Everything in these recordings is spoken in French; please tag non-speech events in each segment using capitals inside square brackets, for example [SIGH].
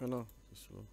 Ah non, c'est sûr.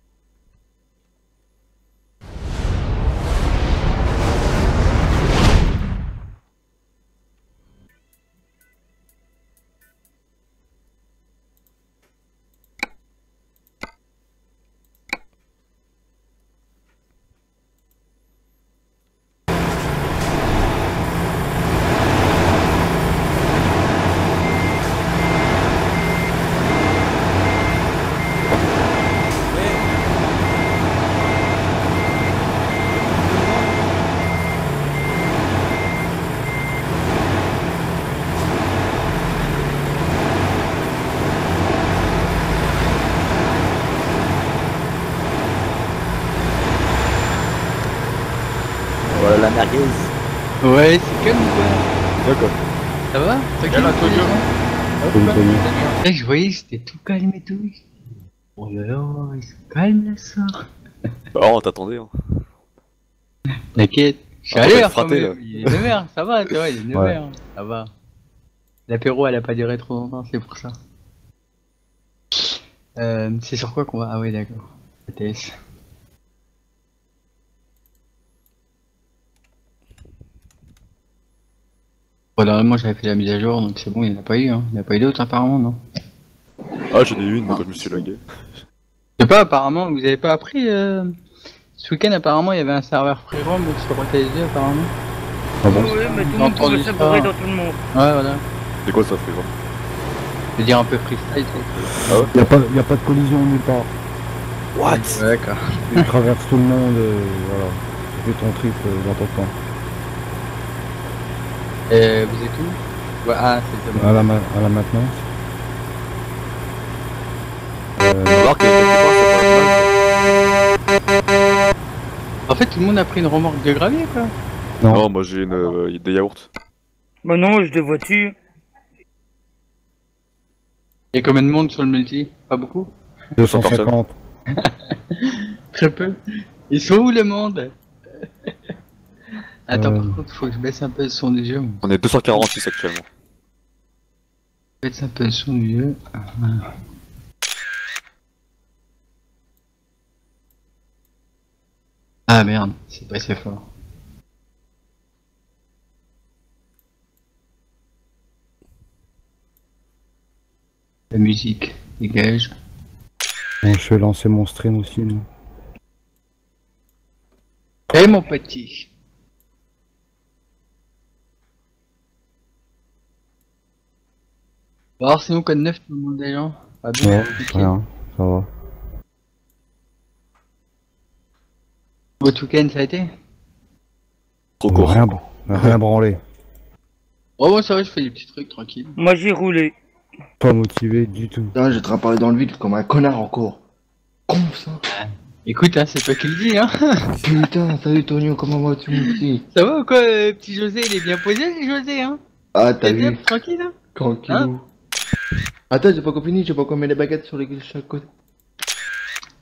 C'était tout calme et tout. Oh là là, ils sont calmes là ça. Oh, on t'attendait. Hein. T'inquiète. Je suis Ah, à l'heure. Il est 9h, ça va, tu vois, il est 9h. Ouais. Ça va. L'apéro elle a pas duré trop longtemps, c'est pour ça. Euh, c'est sur quoi qu'on va? Ah ouais d'accord. ATS. Bon, normalement j'avais fait la mise à jour donc c'est bon, il n'y en a pas eu, hein. il n'y en a pas eu d'autres apparemment, non Ah, j'en ai eu une, mais quand je me suis lagué. Je sais pas, apparemment, vous avez pas appris euh... Ce week-end, apparemment, il y avait un serveur free roam sur BTSD, apparemment. Ah bon Oui, mais tout le monde pouvait se bourrer dans tout le monde. Ouais, voilà. C'est quoi ça, frérot Je veux dire un peu freestyle, tu Ah ouais? Il n'y a, pas- y a pas de collision nulle part. What? Ouais, d'accord. Tu traverses tout le monde, euh, voilà. Tu fais ton trip euh, dans ton temps. Et vous êtes où? Ouais, Ah, c'est À dommage. la, ma- à la maintenance. Euh, Alors. En fait, tout le monde a pris une remorque de gravier, quoi. Non. Non, moi j'ai une, euh, des yaourts. Bah non, j'ai des voitures. Il y a combien de monde sur le multi? Pas beaucoup? 250. [LAUGHS] Très peu. Ils sont où le monde? Attends, Euh. par contre, faut que je baisse un peu le son du jeu. On est 246 actuellement. Baisse un peu le son du jeu. Ah. Ah merde, c'est pas assez fort. La musique, dégage. Bon, je vais lancer mon stream aussi. moi. Eh mon petit Bon, alors sinon code 9 tout le monde gens Pas bien Ouais, rien, ça va. Week-end ça a été? Trop court. Rien, rien branlé. Oh bon ça va je fais des petits trucs tranquilles. Moi j'ai roulé. Pas motivé du tout. Putain, j'ai travaillé dans le vide comme un connard encore. Con ça. Écoute hein c'est toi qui le dis hein [LAUGHS] Putain, salut Tonio, comment vas-tu mon petit? Ça va ou quoi euh, petit José? Il est bien posé José hein? Ah, t'as bien vu tranquille hein? Tranquillou. Attends, j'ai pas encore fini, j'ai pas encore mis les baguettes sur les chaque côté.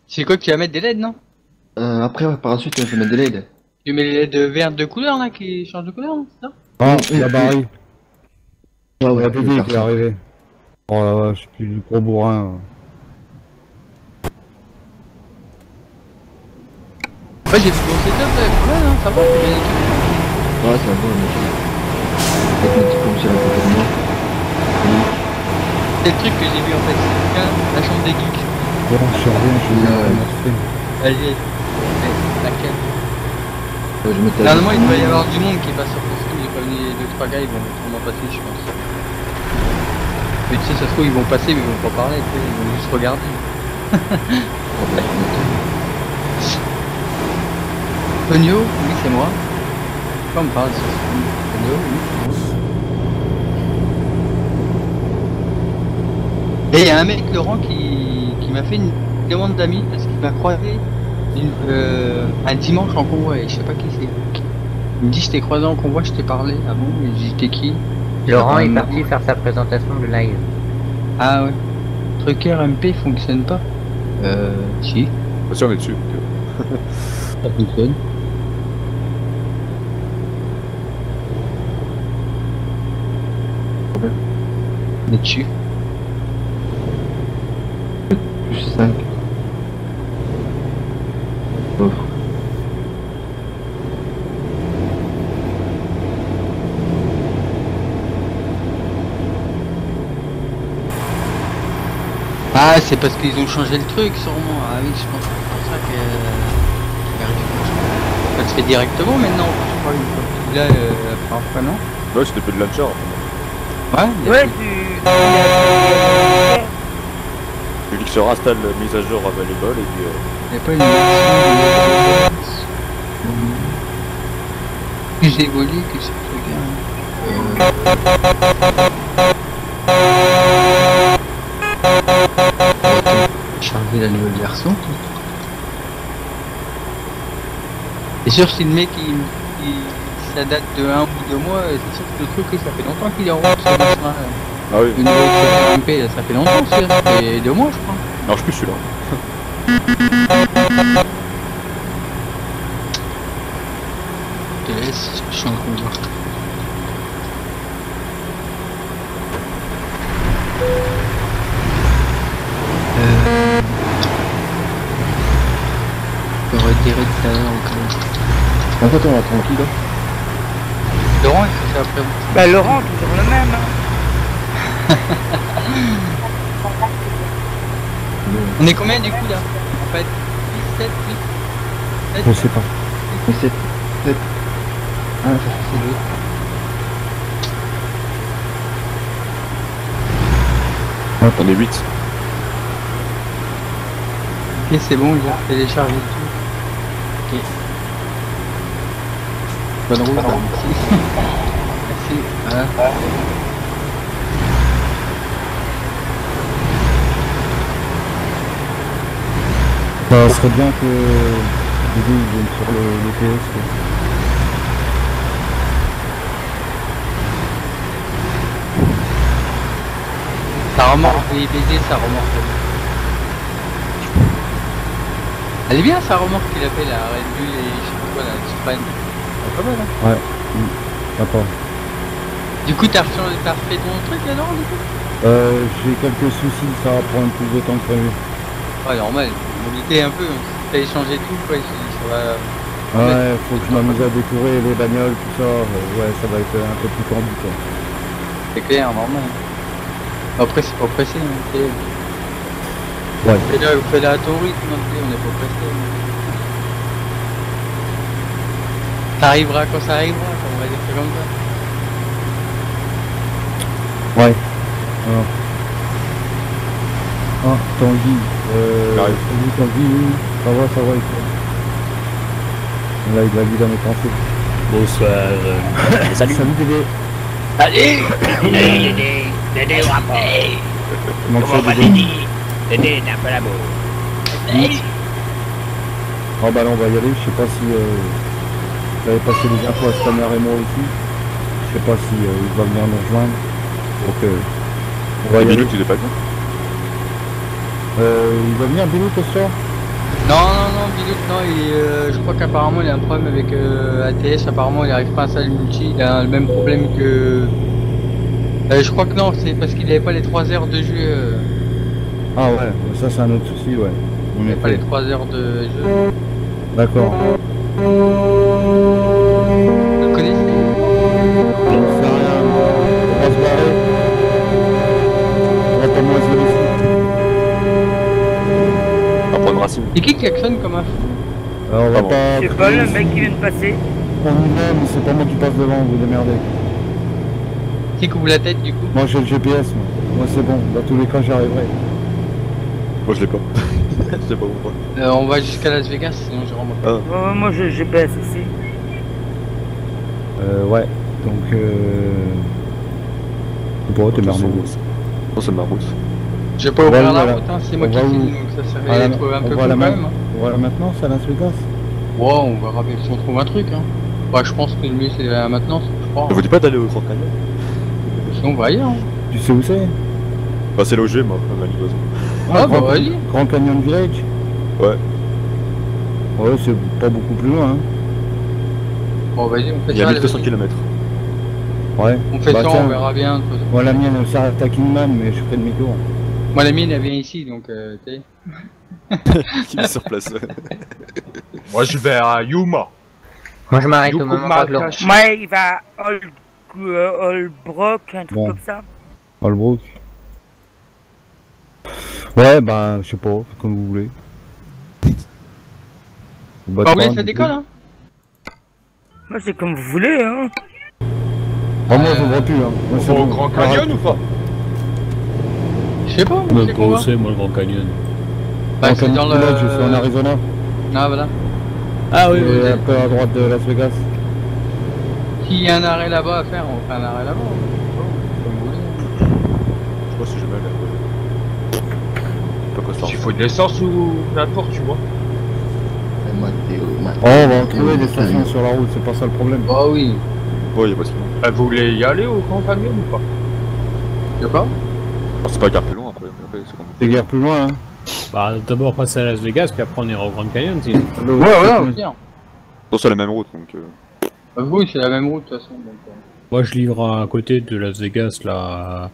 C'est quoi que tu vas mettre des LED non? Euh, après, ouais, par la suite, je vais mettre des LED. Tu mets les LED vertes de couleur là qui changent de couleur hein, c'est ça? Ah, il y a mm, Barry. Y ouais, a Bébé qui est arrivé. Oh la vache, plus du gros bourrin. Ouais j'ai fait mon setup là, ouais hein, ça va, c'est bien équipé. Ouais, c'est un bon, le mec. Avec mes diplômes sur la côté de moi. C'est le truc que j'ai vu en fait, c'est la chambre des geeks. Bon, je reviens, je mon stream. Vas-y, Ouais, je mettais Normalement, il doit y avoir du monde qui passe sur le stream, j'ai pas vu les 2-3 gars, ils vont sûrement passer, je pense. Mais tu sais, ça se trouve, ils vont passer, mais ils vont pas parler, tu sais, ils vont juste regarder. [LAUGHS] Tonio, oui, c'est moi. Pourquoi on me parle sur ce stream Tonio, oui, c'est moi. Et il y a un mec, Laurent, qui, qui m'a fait une demande d'amis parce qu'il m'a croisé une- euh, un dimanche en convoi et je sais pas qui c'est. Il me dit je t'ai croisé en convoi, je t'ai parlé. Ah bon Mais t'es qui? Laurent est parti faire sa présentation de live. Ah ouais. Trucker MP fonctionne pas Euh si, Bah, si, on est dessus. [LAUGHS] ça fonctionne. On est dessus. Plus 5. Ah, c'est parce qu'ils ont changé le truc, sûrement. Ah oui, je pense que c'est pour ça que. pas. Ça se fait directement maintenant, je crois, une fois que tu l'as, euh, la première fois, non Ouais, c'était peu de launcher. Ouais, Ouais, plus- tu. Que sur installe mise à jour available et puis. euh, il y a pas une version de- Plus évolué que ce truc hein. Euh... Charger la nouvelle version. C'est sûr si le mec il, il- ça date de un ou deux mois, c'est sûr que le truc ça fait longtemps qu'il est en route ce machin. Ah oui, Le nouveau MP là, ça fait longtemps fait deux mois je crois. non, je suis plus celui-là. Bah, Laurent, toujours le même. [LAUGHS] On est combien du coup là En fait? 6, 7, 8 Je sais pas. Mais c'est. c'est- Ah, ça c'est deux. On est 8. Ok, c'est bon, il a téléchargé tout. Ok. Bonne route, merci. [LAUGHS] merci. Voilà. Ça serait bien que Doudou il vienne sur le, le PS. quoi. Ça remorque, oui, baiser, ça remorque. Elle est bien sa remorque qu'il a fait la Red Bull et je sais pas quoi, la Supreme. C'est Pas mal, hein. Sympa. Du coup, t'as refait ton truc là-dedans, du coup? Euh, j'ai quelques soucis, ça va prendre plus de temps que prévu. Ouais, normal. Doutait un peu, on s'est échangé tout, quoi. Ça va... Ouais, faut que je m'amuse à décorer les bagnoles, tout ça. euh, ouais, ça va être un peu plus tendu quoi. C'est clair, normal. Après, c'est pas pressé, hein, ok. Ouais. Fais-la, fais-la à ton rythme, on n'est pas pressé. Ça arrivera quand ça arrivera, on va dire comme ça. Ouais. Alors. Ah, Tanguy. Euh, J'arrive. ça va, ça va. toi Là, il a vu dans mes pensées. Bonsoir. euh, [LAUGHS] salut. Salut Dédé. Allez [COUGHS] Dédé, Dédé, Dédé Comment va Dédé. Dédé Dédé, t'es un peu la boue. Ah bah là, on va y aller. Je sais pas si euh, vous avez passé les infos à Spanner et moi aussi. Je sais pas si euh, il va venir nous rejoindre. Donc, euh, on va y aller. Il est pas bien. Euh, il va venir Bilou ce soir Non, non, non, Bilout, non, il, euh, je crois qu'apparemment il a un problème avec euh, ATS, apparemment il arrive pas à installer le multi, il a le même problème que... Euh, je crois que non, c'est parce qu'il avait pas les 3 heures de jeu, Ah ouais, ça c'est un autre souci, ouais. il On avait est pas les 3 heures de jeu. D'accord. C'est qui qui klaxonne comme un fou Alors on va Ah pas. C'est pas le mec qui vient de passer. On y va, mais c'est pas moi qui passe devant, vous démerdez. Qui couvre la tête du coup? Moi j'ai le GPS, moi. Moi c'est bon, dans tous les cas j'y arriverai. Moi, je l'ai pas. [LAUGHS] je sais pas pourquoi. Euh, On va jusqu'à Las Vegas, sinon je remonte. Ouais, ouais, moi, je GPS aussi. Euh, ouais. Donc euh. Bon, t'es merdé. Non, c'est ma route. Je vais pas On où, la hein, c'est moi On qui filme, donc ça Ah, serait là, trouver un on peu cool la même. hein. Voilà maintenant, c'est à Vegas. Ouais, on verra bien si on trouve un truc. Hein. Ouais, je pense que le mieux c'est la maintenance, je crois. Je vous dis pas d'aller au Grand Canyon Sinon on va ailleurs. Hein. Tu sais où c'est Bah, c'est là où je vais, moi, ma livraison. Ah, bah Grand, vas-y. Grand Canyon Village Ouais. Ouais, c'est pas beaucoup plus loin, hein. Bon, vas-y, on fait Il y a ça. 1200 vas-y. km. Ouais. On fait Bah, ça, tiens. on verra bien. Moi la mienne elle s'arrête à Kingman mais je ferai demi-tour. Moi, la mienne, elle vient ici, donc, euh, tu sais. [LAUGHS] Il est sur place. [LAUGHS] Moi, je vais à Yuma. Moi, je m'arrête au moment où. Moi, il va à Ol- euh, Holbrook, un truc Bon. comme ça. Holbrook. Ouais, bah, je sais pas, comme vous voulez. Bah, Bah, oui, ça décolle, hein. Moi, c'est comme vous voulez, hein. Ah, moi, je vois plus, hein. Moi, On c'est va au bon. Grand. Canyon ou pas? Je sais pas, moi, Même c'est pas où moi, le Grand Canyon. Bah, c'est dans le... Canyon, Je suis en Arizona. Ah, voilà. Ah oui, oui, Et un peu à droite de Las Vegas. S'il y a un arrêt là-bas à faire, on fait un arrêt là-bas. Je crois que c'est jamais là. Pas. Il faut de l'essence ou n'importe, tu vois. Oh, on va en trouver des stations sur la route, c'est pas ça le problème. Oh oui. Y'a pas si loin. Euh, Vous voulez y aller au Grand Canyon ou pas? Quoi? Alors, C'est pas gare c'est guère plus loin, hein. Bah, d'abord passer à Las Vegas, puis après on ira au Grand Canyon, sinon. Ouais, ouais, c'est la même route donc. euh, Bah, oui, c'est la même route, de toute façon. Donc, euh. Moi, je livre à côté de Las Vegas, là.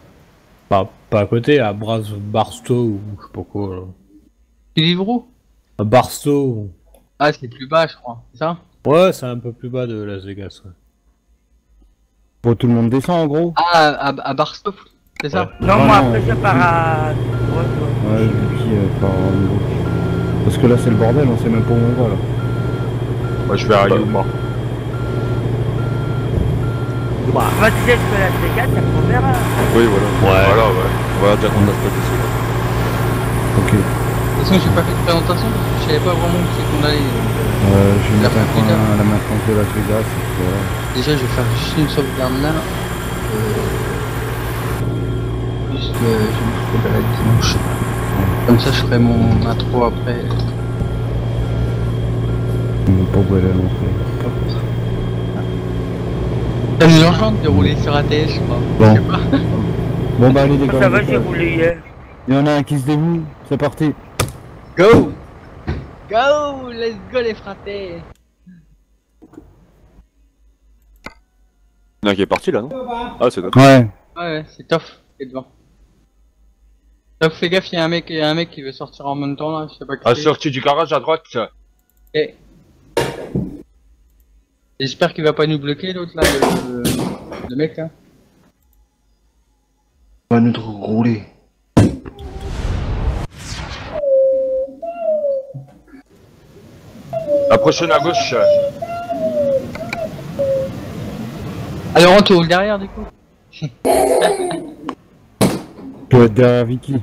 Pas, pas à côté, à Bras Barstow, ou je sais pas quoi, là. Tu livres où? À Barstow. Ah, c'est plus bas, je crois. C'est ça? Ouais, c'est un peu plus bas de Las Vegas, ouais. Bon, tout le monde descend, en gros. Ah, à, à Barstow, c'est ça Non, Ah, moi, non. après, je pars à... droite, ouais. Ouais, je dis, euh, par. Parce que là, c'est le bordel, on sait même pas où on va, là. Moi, je vais à Yuma. Moi, tu sais, je fais Las Vegas, ça me verra. Oui, voilà. Ouais. Voilà, ouais. Va dire qu'on a pas ici. Ok. De toute façon, j'ai pas fait de présentation? Parce que je savais pas vraiment où c'est qu'on allait. euh, Euh, je vais La mettre un à la maintenance de Vegas, voilà. Déjà, je vais faire juste une sauvegarde là. Euh... Je me balade dimanche. Comme ça, je ferai mon intro après. On va pas où elle. Ça nous enchante de rouler sur ATS, je crois. Bon. Je sais pas. [LAUGHS] Bon, bah, allez, les gars. Ça va, j'ai roulé hier. Il y en a un qui se dévoue, c'est parti. Go Go Let's go les fratés Il y en a un qui est parti là, non? Ah, c'est notre. Ouais. Ouais, ouais, c'est Toff qui est devant. Toff, fais gaffe, il y a un mec, il y a un mec qui veut sortir en même temps là, je sais pas qui À c'est. sortie du garage à droite. Eh. J'espère qu'il va pas nous bloquer l'autre là, le, le, le mec là. On va nous rouler. La prochaine à gauche. Alors on te roule derrière du coup [LAUGHS] dois être derrière Vicky.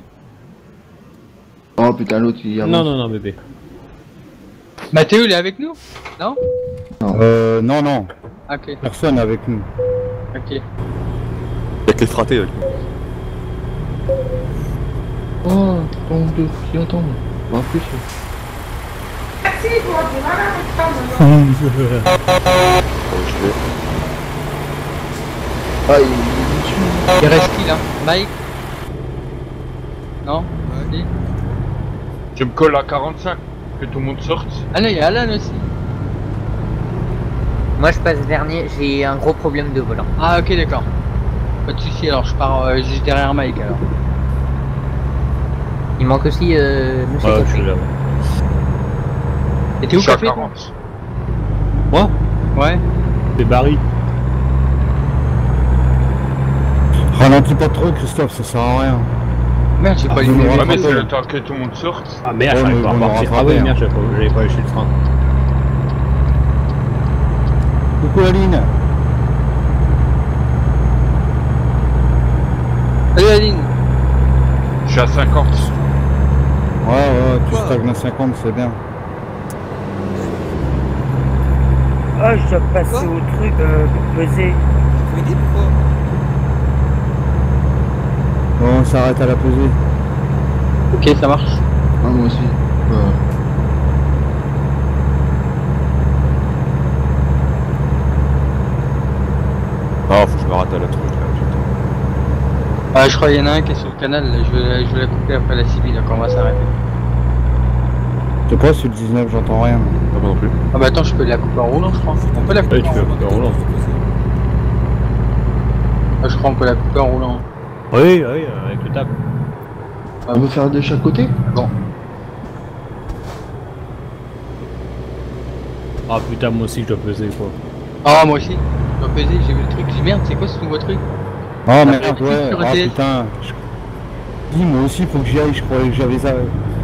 Oh putain, l'autre il y a. Non, non, non, bébé. Mathéo il est avec nous? Non? Euh, non, non. Ah, Ok, Personne avec nous. ok. Y'a que les fratés avec nous. Oh, ton deux, qui attend. En plus. Oh, je vais. Ah, il est dessus. Il reste qui là? Mike? Non Si Tu me colles à 45, que tout le monde sorte. Ah non, il y a Alan aussi. Moi, je passe dernier, j'ai un gros problème de volant. Ah ok d'accord. Pas de soucis alors je pars euh, juste derrière Mike alors. Il manque aussi euh, Monsieur Ouais, je Café. suis là. Et t'es où Je suis à café toi 40. Moi? Ouais. C'est Barry. Ralentis pas trop, Christophe, ça sert à rien. Merde j'ai Ah, pas vous lu me mes Ouais, mais c'est le temps que tout le monde sorte. Ah merde, Ouais, j'arrive pas à vous repartir. Ah oui, merde, j'avais pas, j'avais pas lâché le train. Coucou Aline. Salut Aline Je suis à 50. Ouais, ouais, tu stagnes à 50, c'est bien. Ah, je dois passer au truc euh, pour peser. Bon, on s'arrête à la pesée. Ok ça marche. Ah, moi aussi. Ouais. Ah, faut que je me rate à la truc là, putain. Ah je crois qu'il y en a un qui est sur le canal, là. je vais, je vais la couper après la civile quand on va s'arrêter. Je sais pas, sur le 19, j'entends rien. Pas moi non plus. Ah bah attends je peux la couper en roulant je crois. On peut la couper Ouais, tu en peux roulant. couper en roulant. Ah, je crois qu'on peut la couper en roulant. Oui, oui, avec le table. On veut faire de chaque côté Ah putain, moi aussi je dois peser quoi. Ah, moi aussi. Je dois peser, j'ai vu le truc. J'ai dit, merde, c'est quoi ce nouveau truc Oh fait merde, ouais, ah putain. Je... Dis, moi aussi, faut que j'y aille, je croyais que j'avais ça.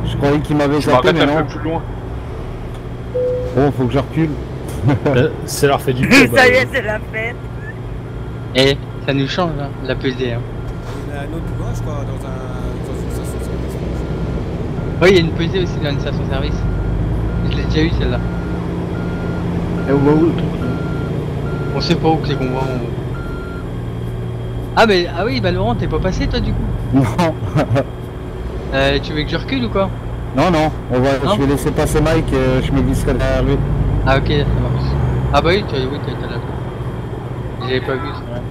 Je croyais qu'il m'avait Je zappé, mais un non. peu plus loin. Bon, faut que je recule. Euh, Ça leur fait du [LAUGHS] bien. Ça y est, c'est la fête. Eh, ça nous change, hein, la pesée. Hein. Il y en a un autre plus grand, je crois, dans, un, dans une station de service. Oui, il y a une pesée aussi dans une station-service. Je l'ai déjà eu celle-là. Et on va où le truc là On sait pas où c'est qu'on va. on- Ah, mais ah oui, bah Laurent, t'es pas passé toi du coup? Non, [LAUGHS] euh, Tu veux que je recule ou quoi? Non, non, on va, Non je vais laisser passer Mike et je me glisserai derrière lui. Ah, ok, ça marche. Ah, bah oui, tu oui, la J'avais pas vu, c'est vrai.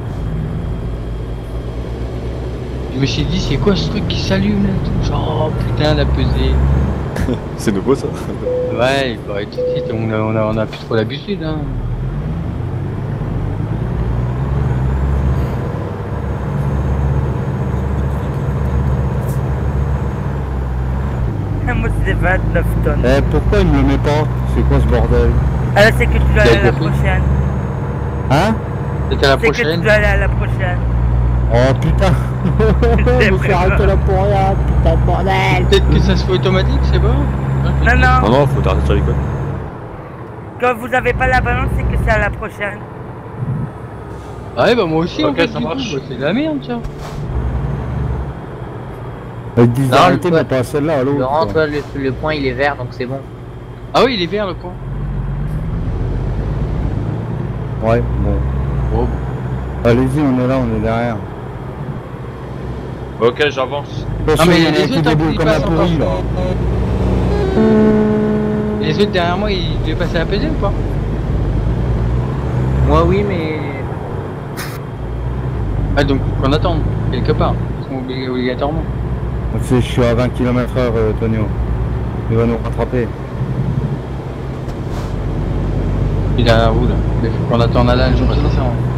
Je me suis dit, c'est quoi ce truc qui s'allume là Genre, oh putain, la pesée. [LAUGHS] C'est nouveau ça. Ouais, bah tout de suite, on a, on a, on a plus trop l'habitude, hein. Moi, c'est 29 tonnes. Eh, pourquoi il me le met pas? C'est quoi ce bordel? Ah, là, c'est que tu dois aller à la prochaine. Hein? C'était la C'est que tu prochaine? dois aller à la prochaine. Oh putain Je me suis arrêté là pour rien, putain de bordel Peut-être que ça se fait automatique, c'est bon Non, non, Non, non, faut t'arrêter sur l'école. quand vous avez pas la balance, c'est que c'est à la prochaine. Ah ouais, bah moi aussi, en fait, ça marche. bah, c'est de la merde, tiens. Ils disent Non, d'arrêter, le- mais pas à celle-là, l'autre. Laurent, toi, le, le point il est vert donc c'est bon. Ah oui, il est vert le coin. Ouais, bon. Oh. Allez-y, on est là, on est derrière. Ok, j'avance. Non, mais il y en a les qui autres, ils comme un pourri, là. les autres derrière moi, ils devaient passer à pesée ou pas Moi oui, mais Ah, donc faut qu'on attende, quelque part. Obligatoirement. Tu sais, je suis à 20 km heure, euh, Tonio. Il va nous rattraper. Il est derrière vous là. Mais faut qu'on attende à l'âge, je que c'est ça. hein.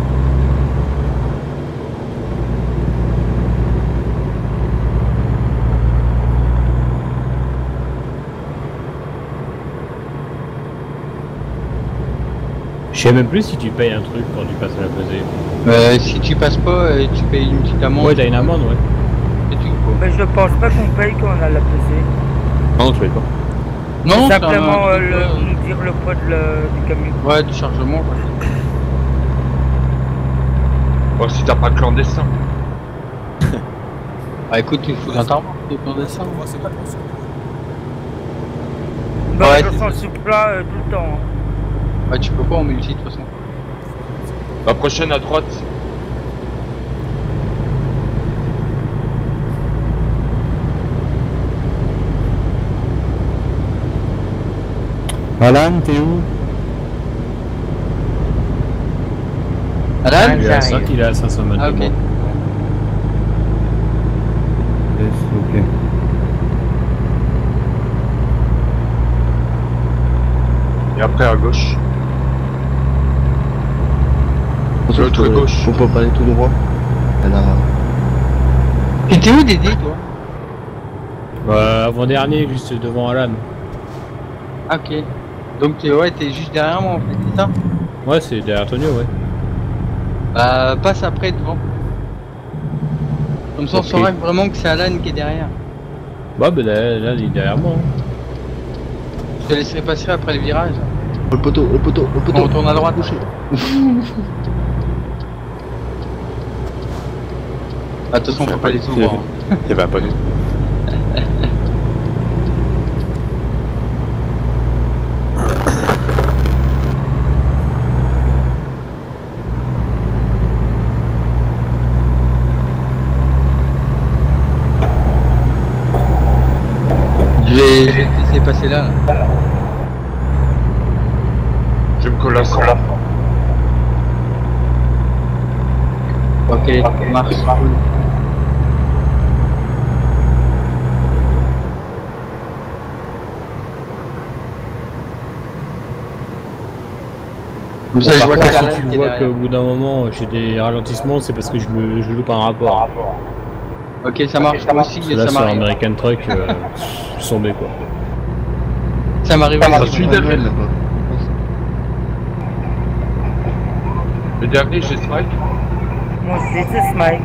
Je sais même plus si tu payes un truc quand tu passes à la pesée. Euh, si tu passes pas, euh, tu payes une petite amende. Ouais, t'as une amende, ouais. et quoi. Mais je pense pas qu'on paye quand on a la pesée. Non, tu payes pas. Non, c'est Simplement un- euh, le, nous dire le poids de le- du camion. Ouais, du chargement. Bon, si t'as pas de clandestin. [LAUGHS] Bah écoute, il faut un temps de. On voit, c'est pour ça. Bah, Ouais, je sens sous plat euh, tout le temps. Bah tu peux pas en multi de toute façon. La prochaine à droite. Alan, t'es où? Alan? Il est à, j'arrive. cin- il est à 500 mètres Ah ok. Yes, ok. Et après à gauche. Gauche. Faut pas parler tout droit. Elle a... Et t'es où Dédé toi? Bah, avant-dernier, juste devant Alan. Ah, Ok. Donc t'es ouais, t'es juste derrière moi en fait, c'est ça? Ouais, c'est derrière Tonio, ouais. Bah passe après devant. Comme ça on Ok. saura vraiment que c'est Alan qui est derrière. Bah, bah là, là, il est derrière moi. hein. Je te laisserai passer après le virage. Le poteau, le poteau, le poteau. On retourne à droite. [LAUGHS] Ah, de toute façon, faut pas les souvent. hein. Il je vais te laisser passer là. là. Je me colle à ça. Ok, marche. Comme ça, Bon, je par vois a si tu vois qu'au bout d'un moment, j'ai des ralentissements, c'est parce que je, me, je loupe un rapport. Ok, ça marche. Moi aussi, Là, ça sur. American Truck, euh, je suis tombé quoi. Ça m'arrive. Ça aussi. suit derrière. Le dernier, j'ai Strike. Moi aussi, c'est Smike.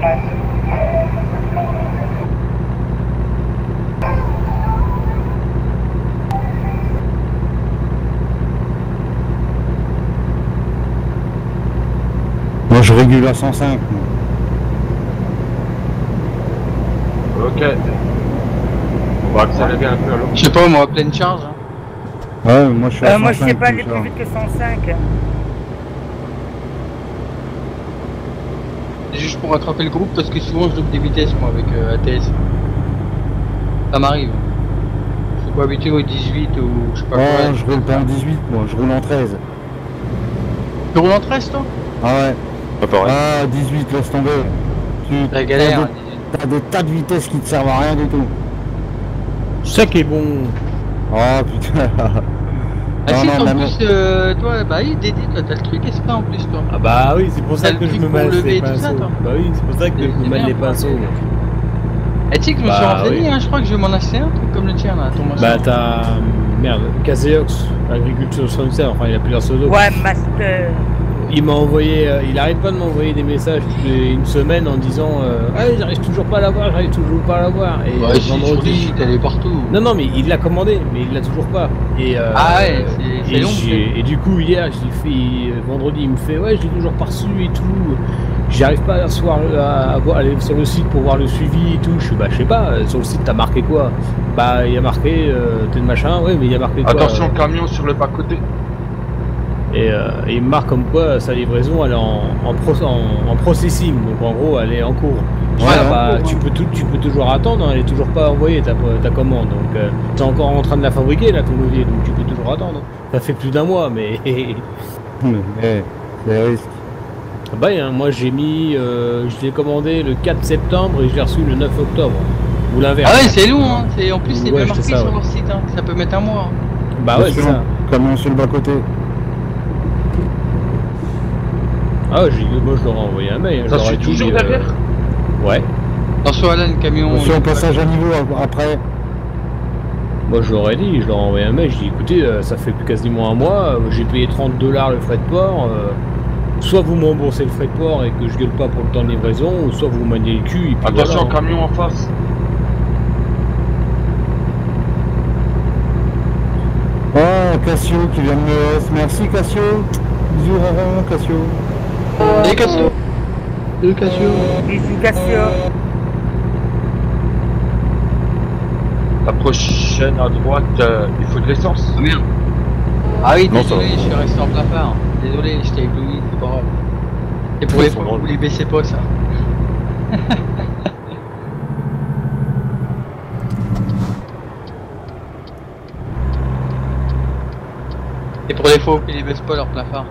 Moi, je régule à 105. moi. Ok. On va accélérer un peu alors. Je sais pas, moi, pleine charge. hein. Ouais, moi, je suis à Euh, 105. moi, je sais pas tout aller plus vite que 105. Juste pour rattraper le groupe parce que souvent je loupe des vitesses moi avec euh, ATS. Ça m'arrive. Je suis pas habitué au 18 ou je sais pas Ouais, quoi. je roule pas en 18, moi, je roule en 13. Tu roules en 13 toi? Ah ouais. Pas pareil. Ah, 18, laisse tomber. Tu La galère. T'as hein, des, t'as des tas de vitesses qui te servent à rien du tout. Ça qui est bon. Oh putain. [LAUGHS] Ah Non, si, non, en plus, euh, toi, bah oui, Dédé, toi, t'as le truc exprès en plus, toi. Ah bah oui, c'est pour ça que je me lever les et ça, pinceaux. Bah oui, c'est pour ça que C'est- je me c'est mêle bien, les pinceaux. Eh, tu sais que je me suis Bah, renseigné, oui. hein, je crois que je vais m'en acheter un truc comme le tien, là, ton machin. Bah t'as... Merde, Caseox, agriculture fournisseur, enfin il a plusieurs pseudos. Ouais, Master. Il m'a envoyé, euh, il arrête pas de m'envoyer des messages toutes les- une semaine en disant euh, Ah j'arrive toujours pas à l'avoir, j'arrive toujours pas à l'avoir. Et Ouais, vendredi... elle est partout. Non non mais il l'a commandé, mais il l'a toujours pas. Et, euh, Ah ouais, c'est- c'est et, long, j'ai- et du coup hier, j'ai fait, euh, vendredi il me fait ouais je l'ai toujours pas reçu et tout. J'arrive pas à, soir, à, aller sur le site pour voir le suivi et tout. Je suis bah je sais pas, sur le site t'as marqué quoi? Bah il y a marqué euh, tel machin, ouais mais il y a marqué quoi Attention, camion sur le bas-côté. Et, euh, et il me marque comme quoi sa livraison elle est en, en, pro- en- en processing, donc en gros elle est en cours. Ouais, ah, bah, cours, tu, peux tout- tu peux toujours attendre, hein, elle est toujours pas envoyée ta, ta commande, donc euh, t'es encore en train de la fabriquer là ton levier, donc tu peux toujours attendre. Ça fait plus d'un mois, mais [LAUGHS] Mais, c'est risque. bah hein, moi j'ai mis, euh, je l'ai commandé le 4 septembre et je l'ai reçu le 9 octobre, ou l'inverse. Ah ouais, c'est long, hein. c'est- En plus, c'est Ouais, bien c'est marqué ça, sur ouais. leur site, hein. Ça peut mettre un mois. hein. Bah ouais c'est ça. Camion sur le bas-côté. Ah ouais, j'ai- moi je leur ai envoyé un mail. hein, je Ça leur ai suit dit, toujours euh, derrière Ouais. Attention, Alan, le camion. Attention, il- passage à niveau ap- après. Moi je leur ai dit, je leur ai envoyé un mail, je dis écoutez, euh, ça fait quasiment un mois, euh, j'ai payé 30 dollars le frais de port, euh, soit vous me remboursez le frais de port et que je gueule pas pour le temps de livraison, ou soit vous maniez le cul et puis Attention, voilà. camion en face. Oh, Cassio qui vient de me. Merci Cassio. Bisous Cassio. Et Cassio Salut Cassio. Bisous, Cassio. La prochaine à droite, euh, il faut de l'essence. Ah merde. Ah oui, Non, désolé, je suis resté en plein phare. Désolé, je t'ai ébloui, c'est pas grave. Et pour les fois, vous les baissez pas, ça. [LAUGHS] Et pour les faux, ils les baissent pas leur plein phare.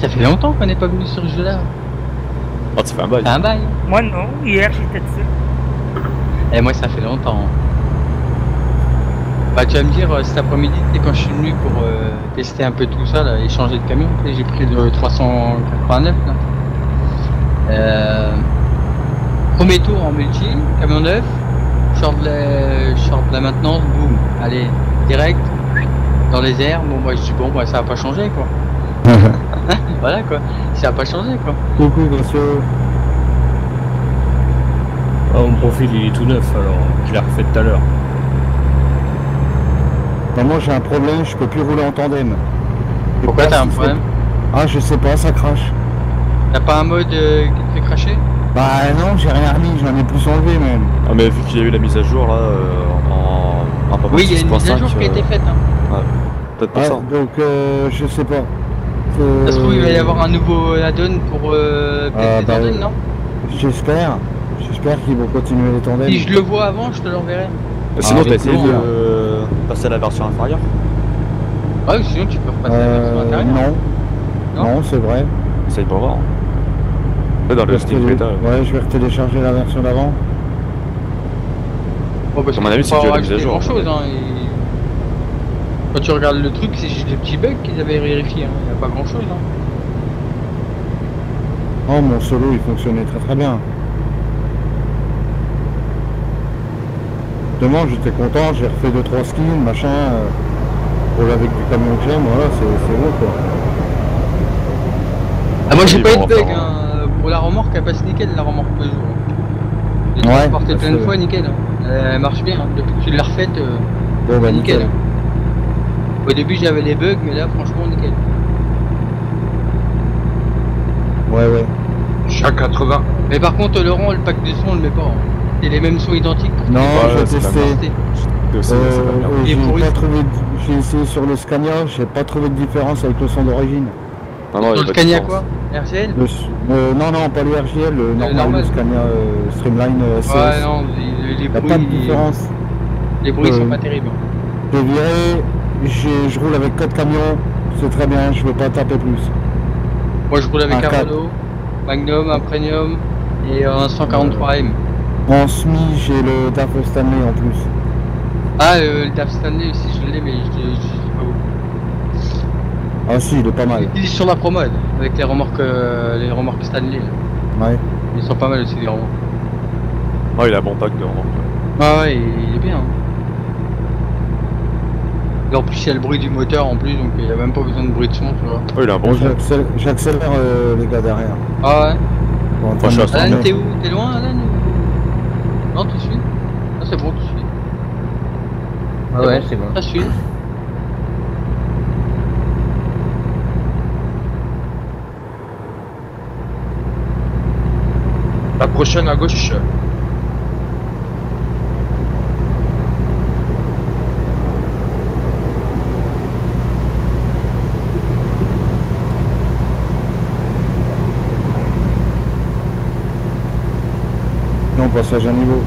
Ça fait longtemps qu'on n'est pas venu sur ce jeu-là. Ah, ça fait un bail. C'est un bail. Moi, non. Hier, j'étais dessus. Et moi, ça fait longtemps. Bah, tu vas me dire, euh, cet après-midi, c'est quand je suis venu pour euh, tester un peu tout ça, là, et changer de camion, j'ai pris le 389, là. Euh, premier tour en multi, camion neuf, je sors de la, sors de la maintenance, boum, allez, direct, dans les airs, bon, moi, je dis, bon, bah, ça va pas changer, quoi. [LAUGHS] [LAUGHS] voilà, quoi, ça va pas changer, quoi. Coucou Cassio. Ah, mon profil il est tout neuf alors je l'ai refait tout à l'heure. Bah, moi j'ai un problème, je peux plus rouler en tandem. Je Pourquoi t'as pas un problème Ah je sais pas, ça crache. T'as pas un mode euh, qui te fait cracher Bah non, j'ai rien remis, j'en ai plus enlevé même. Ah, mais vu qu'il y a eu la mise à jour là, euh, en, en Oui, il y a une mise à jour qui a été euh, faite, hein. Peut-être pour Ouais, ça. donc euh, je sais pas. Ça se trouve, il va y Euh, avoir un nouveau add-on pour euh, les bah, non? J'espère. J'espère qu'ils vont continuer les tandems. Si je le vois avant, je te l'enverrai. Sinon, Ah, t'as essayé de euh, passer à la version inférieure? Ah oui, sinon tu peux repasser la version Euh, intérieure. non. Non? Non, c'est vrai. Essaye pour voir. Là, dans Je le Steam Beta. Ouais, je vais retélécharger la version d'avant. Bon, parce À mon avis, c'est pas dû à la mise à rajouter jour. chose, hein. et- Quand tu regardes le truc, c'est juste des petits bugs qu'ils avaient vérifié. Il n'y a pas grand chose. Hein. Oh, mon solo, il fonctionnait très très bien. Demain, j'étais content, j'ai refait 2-3 skins, machin. Euh, avec du camion que j'aime, voilà, c'est c'est bon quoi. Ah, moi j'ai pas eu de bug. Hein. Pour la remorque, elle passe nickel la remorque Peugeot. J'ai Ouais, parce plein de fois, nickel. hein. Elle marche bien. hein. Depuis que tu l'as refaite, euh, Bon, bah nickel. nickel. Au début j'avais les bugs, mais là franchement nickel. Ouais, ouais. Je à 80. Mais par contre, Laurent, le pack de son, on le met pas. hein. C'est les mêmes sons identiques pour Non, Ouais, j'ai testé. Euh, euh, j'ai pas trouvé j'ai essayé sur le Scania, j'ai pas trouvé de différence avec le son d'origine. Non, non, le Scania quoi RGL Le euh, non, non, pas le RGL, le normal, normal. le Scania euh, Streamline euh. Ouais, non, les, les y a pas de bruits, différence. les bruits sont Euh, pas terribles. J'ai viré, j'ai- je roule avec 4 camions, c'est très bien, je veux pas taper plus. Moi je roule avec un un, quatre. Renault, Magnum, un Premium et un 143M. En semi, j'ai le DAF Stanley en plus. Ah, euh, le DAF Stanley aussi, je l'ai, mais je je- je sais pas où. Ah si, il est pas mal. Il est sur la promode, avec les remorques, euh, les remorques Stanley. là. Ouais. Ils sont pas mal aussi, les remorques. Oh, il a un bon pack de remorques. Ah ouais, il, il est bien. hein. Et en plus, il y a le bruit du moteur en plus, donc il n'y a même pas besoin de bruit de son, tu vois. Oh, il a un bon son. j'accélère- euh, les gars derrière. Ah ouais? Bon, Moi, je suis à attends, Alan, t'es où? T'es loin, Alan Non, tu suis Ah, c'est bon, tu suis. Ouais, ouais, c'est bon. Ça suit. La prochaine à gauche. Non, passage à niveau.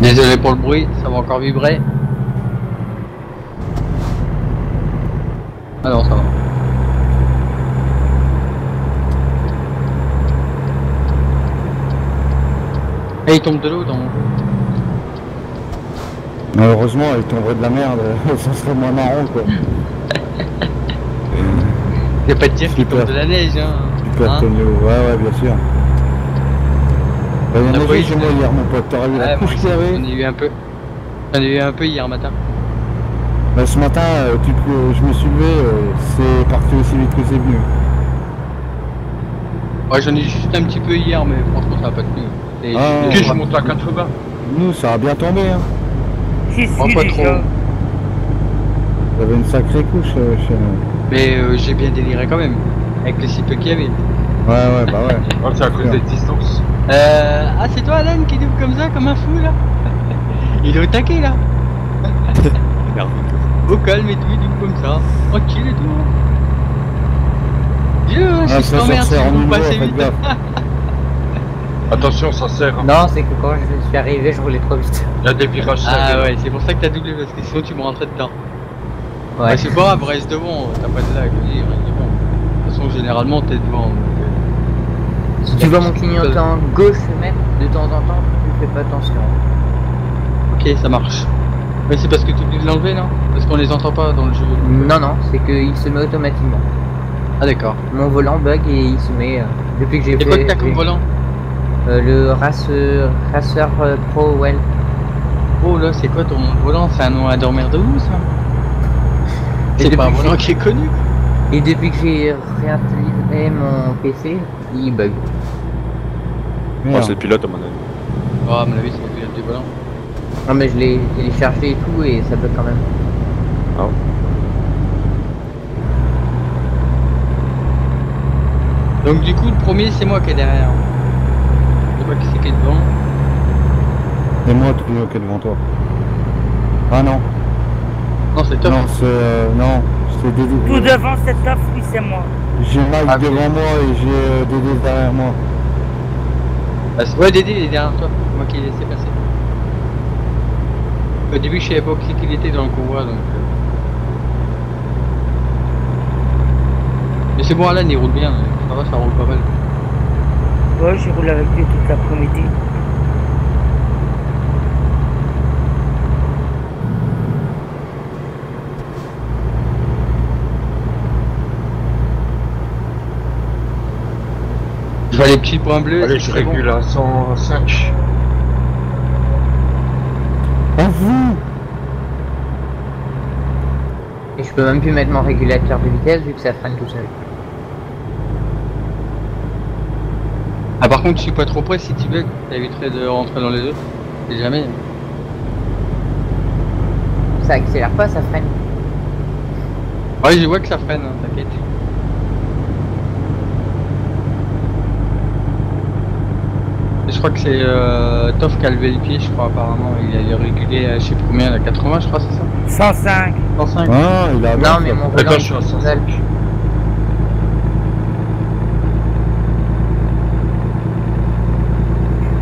Désolé pour le bruit, ça va encore vibrer. Ah non, ça va. Et il tombe de l'eau dans mon jeu. Malheureusement, il tomberait de la merde, [LAUGHS] ça serait moins marrant quoi. [LAUGHS] Je vais pas te dire qu'il tombe de la neige, hein. Super Hein Tonio, ouais, ouais, bien sûr. Bah, il y en avait oui, chez je moi hier, mon pote, t'aurais vu la couche qu'il y avait J'en ai eu un peu. J'en ai eu un peu hier matin. Bah, ce matin, euh, tu peux- je me suis levé, euh, c'est parti aussi vite que c'est venu. Ouais, j'en ai juste un petit peu hier, mais franchement, ça va pas tenu. Et Ah, Ok, je monte à 80. Nous, ça a bien tombé, hein. Oh, suis pas déjà. trop. Il y avait une sacrée couche euh, chez nous. Mais euh, j'ai bien déliré quand même. Avec le si peu qu'il y avait. Ouais, ouais, bah ouais. [LAUGHS] Oh, c'est à cause des distances. Euh, ah, c'est toi, Alan, qui double comme ça, comme un fou, là? [LAUGHS] Il est au taquet, là [LAUGHS] Merde. Au calme et tout, il double comme ça. Tranquille et tout. Dieu, je Ah, suis si vous passez vite. Attention, ça sert. hein. Non, c'est que quand je suis arrivé, je roulais trop vite. Il y a des virages Ah ouais, c'est pour ça que t'as doublé, parce que sinon tu me rentrais dedans. Ouais. Bah, c'est pas grave, reste devant, t'as pas de lag, vas-y, reste devant. De toute façon, généralement, t'es devant. donc, euh, Si tu vois mon clignotant gauche se mettre de temps en temps, tu fais pas attention. Ok, ça marche. Mais c'est parce que tu oublies de l'enlever, non? Parce qu'on les entend pas dans le jeu. Non, non, c'est qu'il se met automatiquement. Ah d'accord. Mon volant bug et il se met euh, depuis que j'ai fait quoi que t'as comme volant? Euh, le Racer, Racer euh, Pro Well. Oh là, c'est quoi ton volant? C'est un nom à dormir debout, ça? Et C'est pas un volant qui est connu Et depuis que j'ai réintégré mon PC, il bug. Oh, c'est le pilote à mon avis. Oh, à mon avis, c'est le pilote du volant. Non mais je l'ai téléchargé et tout et ça bug quand même. Donc du coup, le premier, c'est moi qui est derrière. Je sais pas qui c'est qui est devant. Et moi, tout qui est devant toi. Ah non, Non, c'est top. non, c'est... euh, non, c'est Dédé. Tout devant cette offre, oui, c'est moi. J'ai Mike Ah, devant moi et j'ai euh, Dédé derrière moi. Ah, c'est- ouais, Dédé, il est derrière toi. Moi qui l'ai laissé passer. Au début, je savais pas qui qu'il était dans le convoi, donc... euh. Mais c'est bon, Alan, il roule bien. Ça va, ça roule pas mal. Ouais, j'ai roulé avec lui toute l'après-midi. Vois les petits points bleus. Allez, je bon. régule à 105. En vous Et je peux même plus mettre mon régulateur de vitesse vu que ça freine tout seul. Ah, par contre, je suis pas trop près si tu veux. Ça éviterait de rentrer dans les deux. C'est jamais. Ça accélère pas, ça freine. Ouais, je vois que ça freine, hein, t'inquiète. Et Je crois que c'est euh, Toff qui a levé le pied, je crois, apparemment. Il allait réguler à je sais plus combien, à 80, je crois, c'est ça? 105. 105 Ah, il a Non, mais mon volant. Je suis à 105.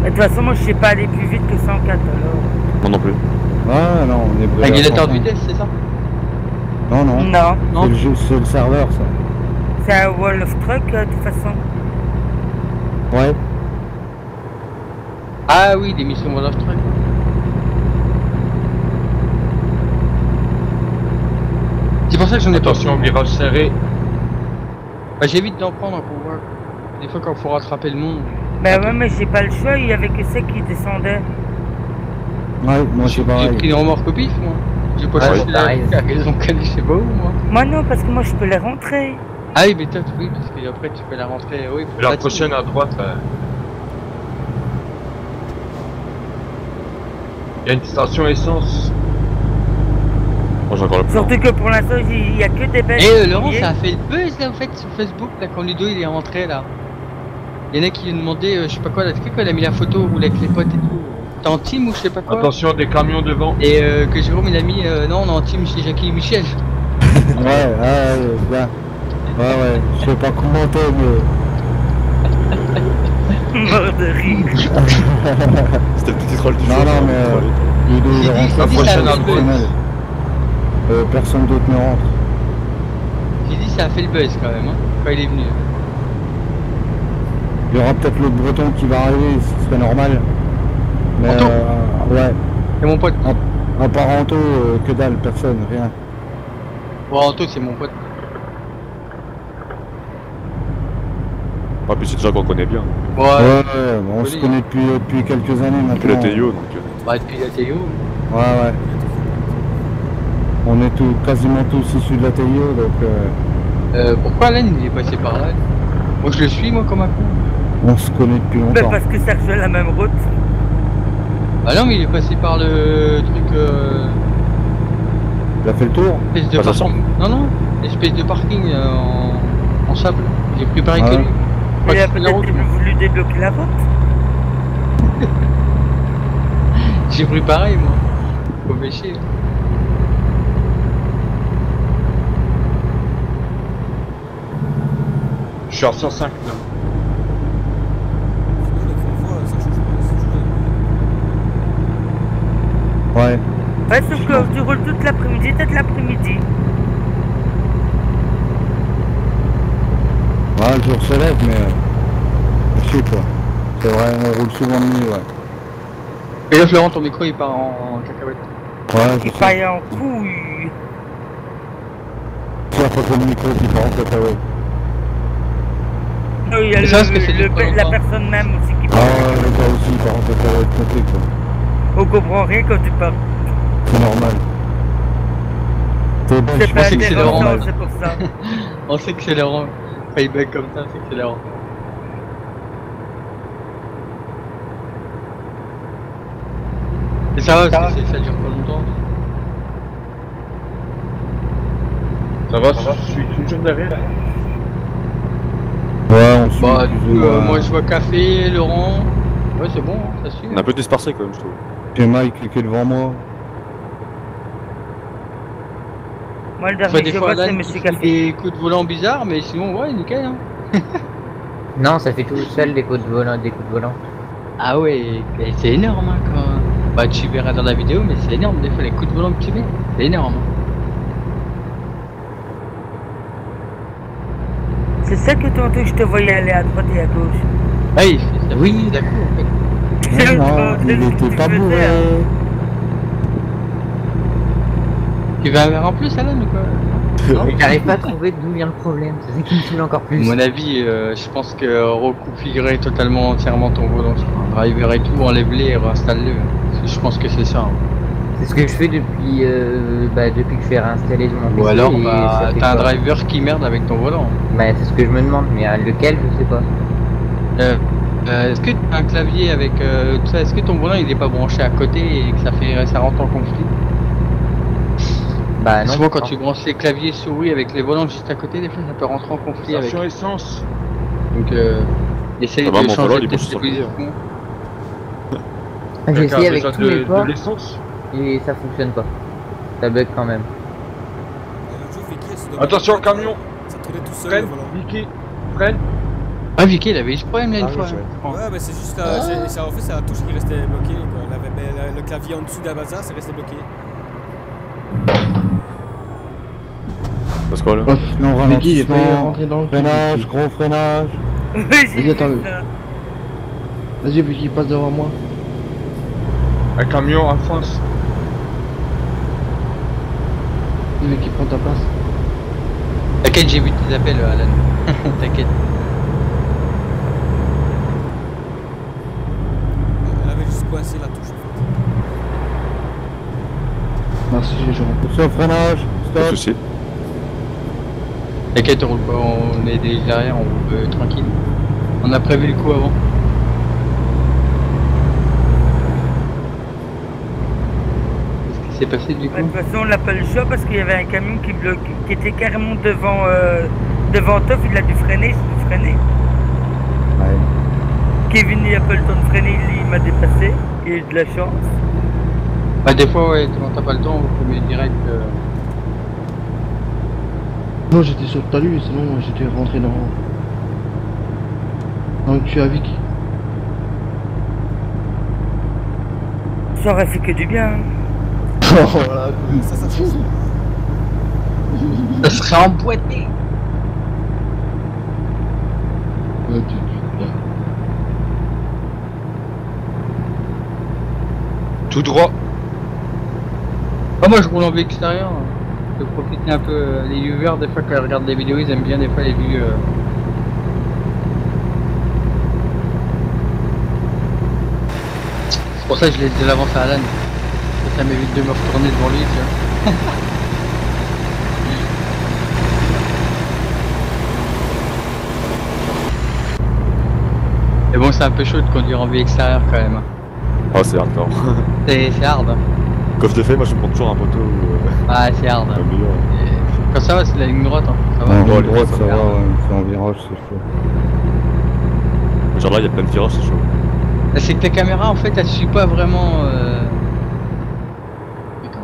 De toute façon, moi, je sais pas aller plus vite que 104 alors. Moi non plus. Ah non, on est brûlé à Régulateur de 105. vitesse, c'est ça? Non, non. Non, Non? C'est le, jeu- le serveur, ça. c'est un wall of truck euh, de toute façon. Ouais. Ah oui, des missions World of. C'est pour ça que j'en ai pas Attention, virage serré. Bah, j'évite d'en prendre un convoi. Des fois, quand il faut rattraper le monde. Bah ouais, mais j'ai pas le choix, il y avait que ça qui descendait. Ouais, moi J'ai pareil. pris une remorque au pif, moi. J'ai pas Ouais, cherché la calé, je sais pas où, moi. Moi non, parce que moi je peux les rentrer. Ah oui, mais toi, oui, parce qu'après, tu peux la rentrer. Oui, pour La la prochaine à droite, là. Il y a une station essence. Moi j'ai encore le plan. Surtout que pour l'instant, il y a que des belles. Et euh, Laurent, ça a fait le buzz là en fait sur Facebook là quand Ludo il est rentré là. Il y en a qui lui demandaient, euh, je sais pas quoi, là, tu sais quand il a mis la photo est avec les potes et tout. T'es en team ou je sais pas quoi Attention, des camions devant. Et euh, que Jérôme il a mis, euh, non on est en team chez Jackie et Michel. Ouais, ouais, ouais, bien. Ouais, ouais, je sais pas commenter, mais. [LAUGHS] Mort de rire. [LAUGHS] C'était le petit troll du Non, non, mais. euh, Ludo, il rentre va exceptionnel. Euh, personne d'autre ne rentre. J'ai dit ça a fait le buzz quand même hein, quand il est venu. Il y aura peut-être l'autre breton qui va arriver, ce serait normal. Mais euh, ouais, Et mon pote. à part Anto, euh, que dalle, personne, rien. Bon Anto c'est mon pote. Ah, puis c'est déjà qu'on connaît bien. Ouais, Ouais, ouais, on se connaît depuis, depuis quelques années Depuis maintenant. la TIO, donc. euh, bah depuis la Théo. Ouais, ouais. On est tout, quasiment tous issus de la TIO, donc euh, Euh, pourquoi Alan il est passé par là? Moi je le suis moi comme un con. on se connaît depuis Bah, longtemps. parce que ça rejoint la même route. Ah non mais il est passé par le truc euh, Il a fait le tour espèce de parking. Non non, espèce de parking euh, en, en sable. J'ai pareil Ah que ouais. lui. Il a peut-être voulu débloquer la route. [LAUGHS] J'ai pris pareil moi. Faut. Je suis à 105 là. Ouais. Ouais, sauf que tu roules toute l'après-midi, peut-être l'après-midi. Ouais, le jour se lève, mais. euh, Je sais quoi. C'est vrai, on roule souvent de nuit, ouais. Et là Florent ton micro il part en, en cacahuète. Ouais, je Il sais. faille en couille. C'est pas le micro qui part en cacahuète. Non, il y a Mais le, ça, le- pas la longtemps. personne même aussi qui Ah parle. ouais, le gars aussi, il part en cacahuète complet, quoi. On comprend rien quand tu parles. C'est normal. C'est pas pensais que c'est ça. [LAUGHS] On sait que c'est Laurent. Bug comme ça, c'est que c'est Laurent. Et ça va parce que ça dure pas longtemps. Ça va, je suis toujours derrière. Ouais, on suit Bah du coup euh, moins. moi je vois Café, Laurent. Ouais c'est bon, hein, ça suit. On est un peu dispersé quand même, je trouve. J'ai Mike qui est devant moi. Moi, le Enfin, dernier des que je fois vois, c'est Café. des coups de volant bizarres, mais sinon ouais nickel hein. [LAUGHS] Non, ça fait tout seul des coups de volant, des coups de volant. Ah ouais, c'est énorme hein quand. Bah tu verras dans la vidéo, mais c'est énorme des fois les coups de volant que tu mets. C'est énorme. hein. C'est ça que tantôt je te voyais aller à droite et à gauche. Ah il fait ça oui d'accord en fait. [LAUGHS] Non, non, C'est il était pas bourré. hein. Tu veux un verre en plus, Alan, ou quoi Mais J'arrive pas à trouver d'où vient le problème, c'est ça qui me saoule encore À plus. mon avis, euh, je pense que reconfigurer totalement entièrement ton volant sur un driver et tout, enlève-les et réinstalle-le. Je pense que c'est ça. hein. C'est ce que je fais depuis, euh, bah, depuis que je fais réinstaller mon PC. Ou alors, bah, t'as un driver qui merde avec ton volant. Bah, c'est ce que je me demande, mais lequel, je sais pas. Euh, euh, est-ce que t'as un clavier avec euh, tout ça Est-ce que ton volant il est pas branché à côté et que ça fait ça rentre en conflit? Bah, non. Souvent quand tu branches les claviers souris avec les volants juste à côté, des fois ça peut rentrer en conflit avec. Essence. Donc euh, essaye Ah bah, de mon changer le clavier. positions. J'ai essayé avec tous de, les de ports l'essence et ça fonctionne pas. Ça bug quand même. Attention, camion. Ça tournait tout seul. Vicky, freine. Ah Vicky il avait eu ce problème là une Ah, fois. Ouais, mais c'est juste la, c'est- c'est- en fait, c'est la touche qui restait bloquée. quoi. Elle avait- mais le, clavier en dessous de la bazar, ça restait bloqué. Parce que là. Oh, Non, Vicky, il est pas ralentissement, rentré dans le cul, Freinage, gros freinage. J'ai [LAUGHS] Vas-y, attends. Vas-y, Vicky, passe devant moi. Un camion en France. Vas-y, Vicky, prends ta place. T'inquiète, j'ai vu tes appels Alan. [LAUGHS] T'inquiète. Elle avait juste coincé la touche. Merci, Jérôme. Attention, freinage, Pas de stop. soucis. T'inquiète, on roule pas, on est derrière, on roule euh, tranquille. On a prévu le coup avant. Qu'est-ce qui s'est passé du De coup toute façon, on n'a pas le choix parce qu'il y avait un camion qui bloque, qui était carrément devant, euh, devant Toff. Il a dû freiner, j'ai dû freiner. Ouais. Kevin, il a pas le temps de freiner, il, il m'a dépassé. Il a eu de la chance. Bah des fois ouais, quand t'as pas le temps, on peut mettre direct. euh, Non, j'étais sur le talus, sinon j'étais rentré dans. Dans le cul à Vicky. Ça aurait fait que du bien. hein. [LAUGHS] Oh là, Ça, ça change. Ça serait emboîté Ouais, tu- tu- Tout droit. Ah moi je roule en vue extérieure. Je peux profiter un peu euh, les viewers, des fois quand ils regardent des vidéos, ils aiment bien des fois les vues. euh, C'est pour ça que je laisse de l'avance à Alan. Ça, m'évite de me retourner devant lui, tu vois. [LAUGHS] Mais bon, c'est un peu chaud de conduire en vue extérieure quand même. hein. Ah, c'est hardcore. C'est c'est hard. Hein. Comme je te fais, moi je prends toujours un poteau. Euh, Ah, c'est hard. [LAUGHS] hein. un meilleur. Et Quand ça va, c'est la ligne droite. Hein. Ça va. Droite, ça ça va, ouais, c'est en virage, c'est chaud. Genre là, il y a plein de virages, c'est chaud. C'est que la caméra en fait elle suit pas vraiment. Euh... Putain.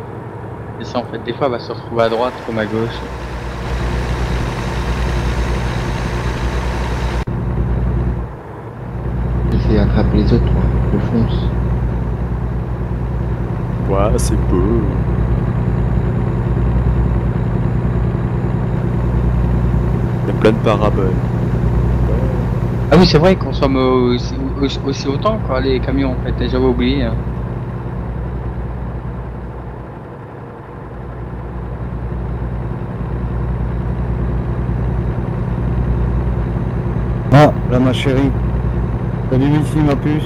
C'est ça en fait, des fois elle va se retrouver à droite comme à gauche. Essaye d'attraper les autres, toi. Je fonce. Ouais, c'est peu. Il y a plein de paraboles. Ah oui c'est vrai qu'on consomme aussi, autant quoi les camions en fait, j'avais oublié. hein. Ah, là ma chérie. Salut Missy, ma puce.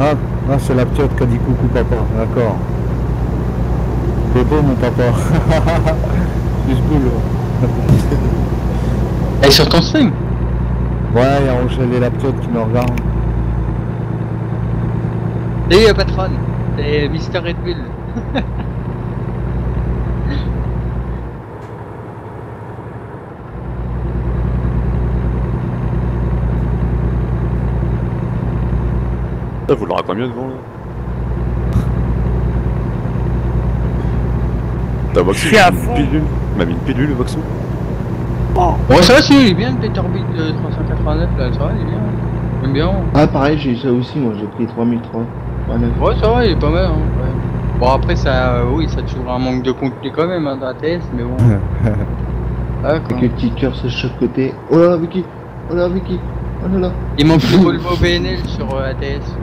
Ah, là c'est la petite qui a dit coucou papa, d'accord. C'est beau mon papa. [LAUGHS] C'est ce boule. Elle est sur ton stream Ouais, il y a Rochelle et la petite qui nous regarde. Salut la patronne, c'est Mister Red Bull. [LAUGHS] Ça, vous l'aurez combien devant là T'as Voxu, Je suis à il m'a mis fond. une pilule. Il m'a mis une pilule, Voxu. Bon ça va si, il est bien le Peterbilt de 389 là, ça va il est bien. J'aime bien. Ah, pareil, j'ai eu ça aussi, moi, j'ai pris 3003. Ouais. Ouais ça va, il est pas mal hein. ouais. Bon après ça, euh, oui ça a toujours un manque de contenu quand même hein, dans la TS mais bon. [LAUGHS] Ah. Avec le petit cœur sur chaque côté. Oh là là, Vicky Oh là là, Vicky Oh là là Il manque le [LAUGHS] Volvo BNL sur euh, ATS.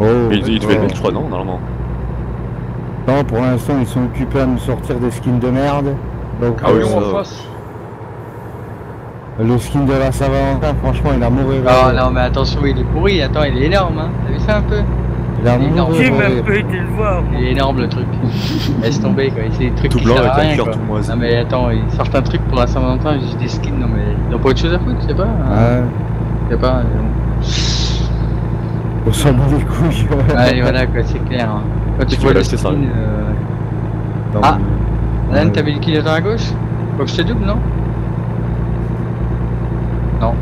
Oh, il, il devait le d'accord. mettre, je crois, non, normalement. Non, pour l'instant, ils sont occupés à nous sortir des skins de merde. Donc, Ah oui, euh, ça en face. le skin de la Saint-Valentin, franchement, il a mauvais Ah non, mais attention, il est pourri. Attends, il est énorme, hein. T'as vu ça un peu Il a il est énorme. J'ai même pas été le voir. Il est énorme le truc. [LAUGHS] Laisse tomber, quoi. C'est des trucs Tout qui blanc servent avec à la rien, quoi. tout. Non, mais attends, ils sortent un truc pour la Saint-Valentin, j'ai des skins. Non, mais ils ont pas autre chose à foutre, je sais pas. hein. Ouais, Je sais pas. euh, on s'en bat les couilles. Ouais, voilà, quoi, c'est clair. hein. Quand tu vois les ça, skins. ouais. euh, Non, Ah. mais- Alan, mis le clignotant à gauche? Faut que je te double, non? Non.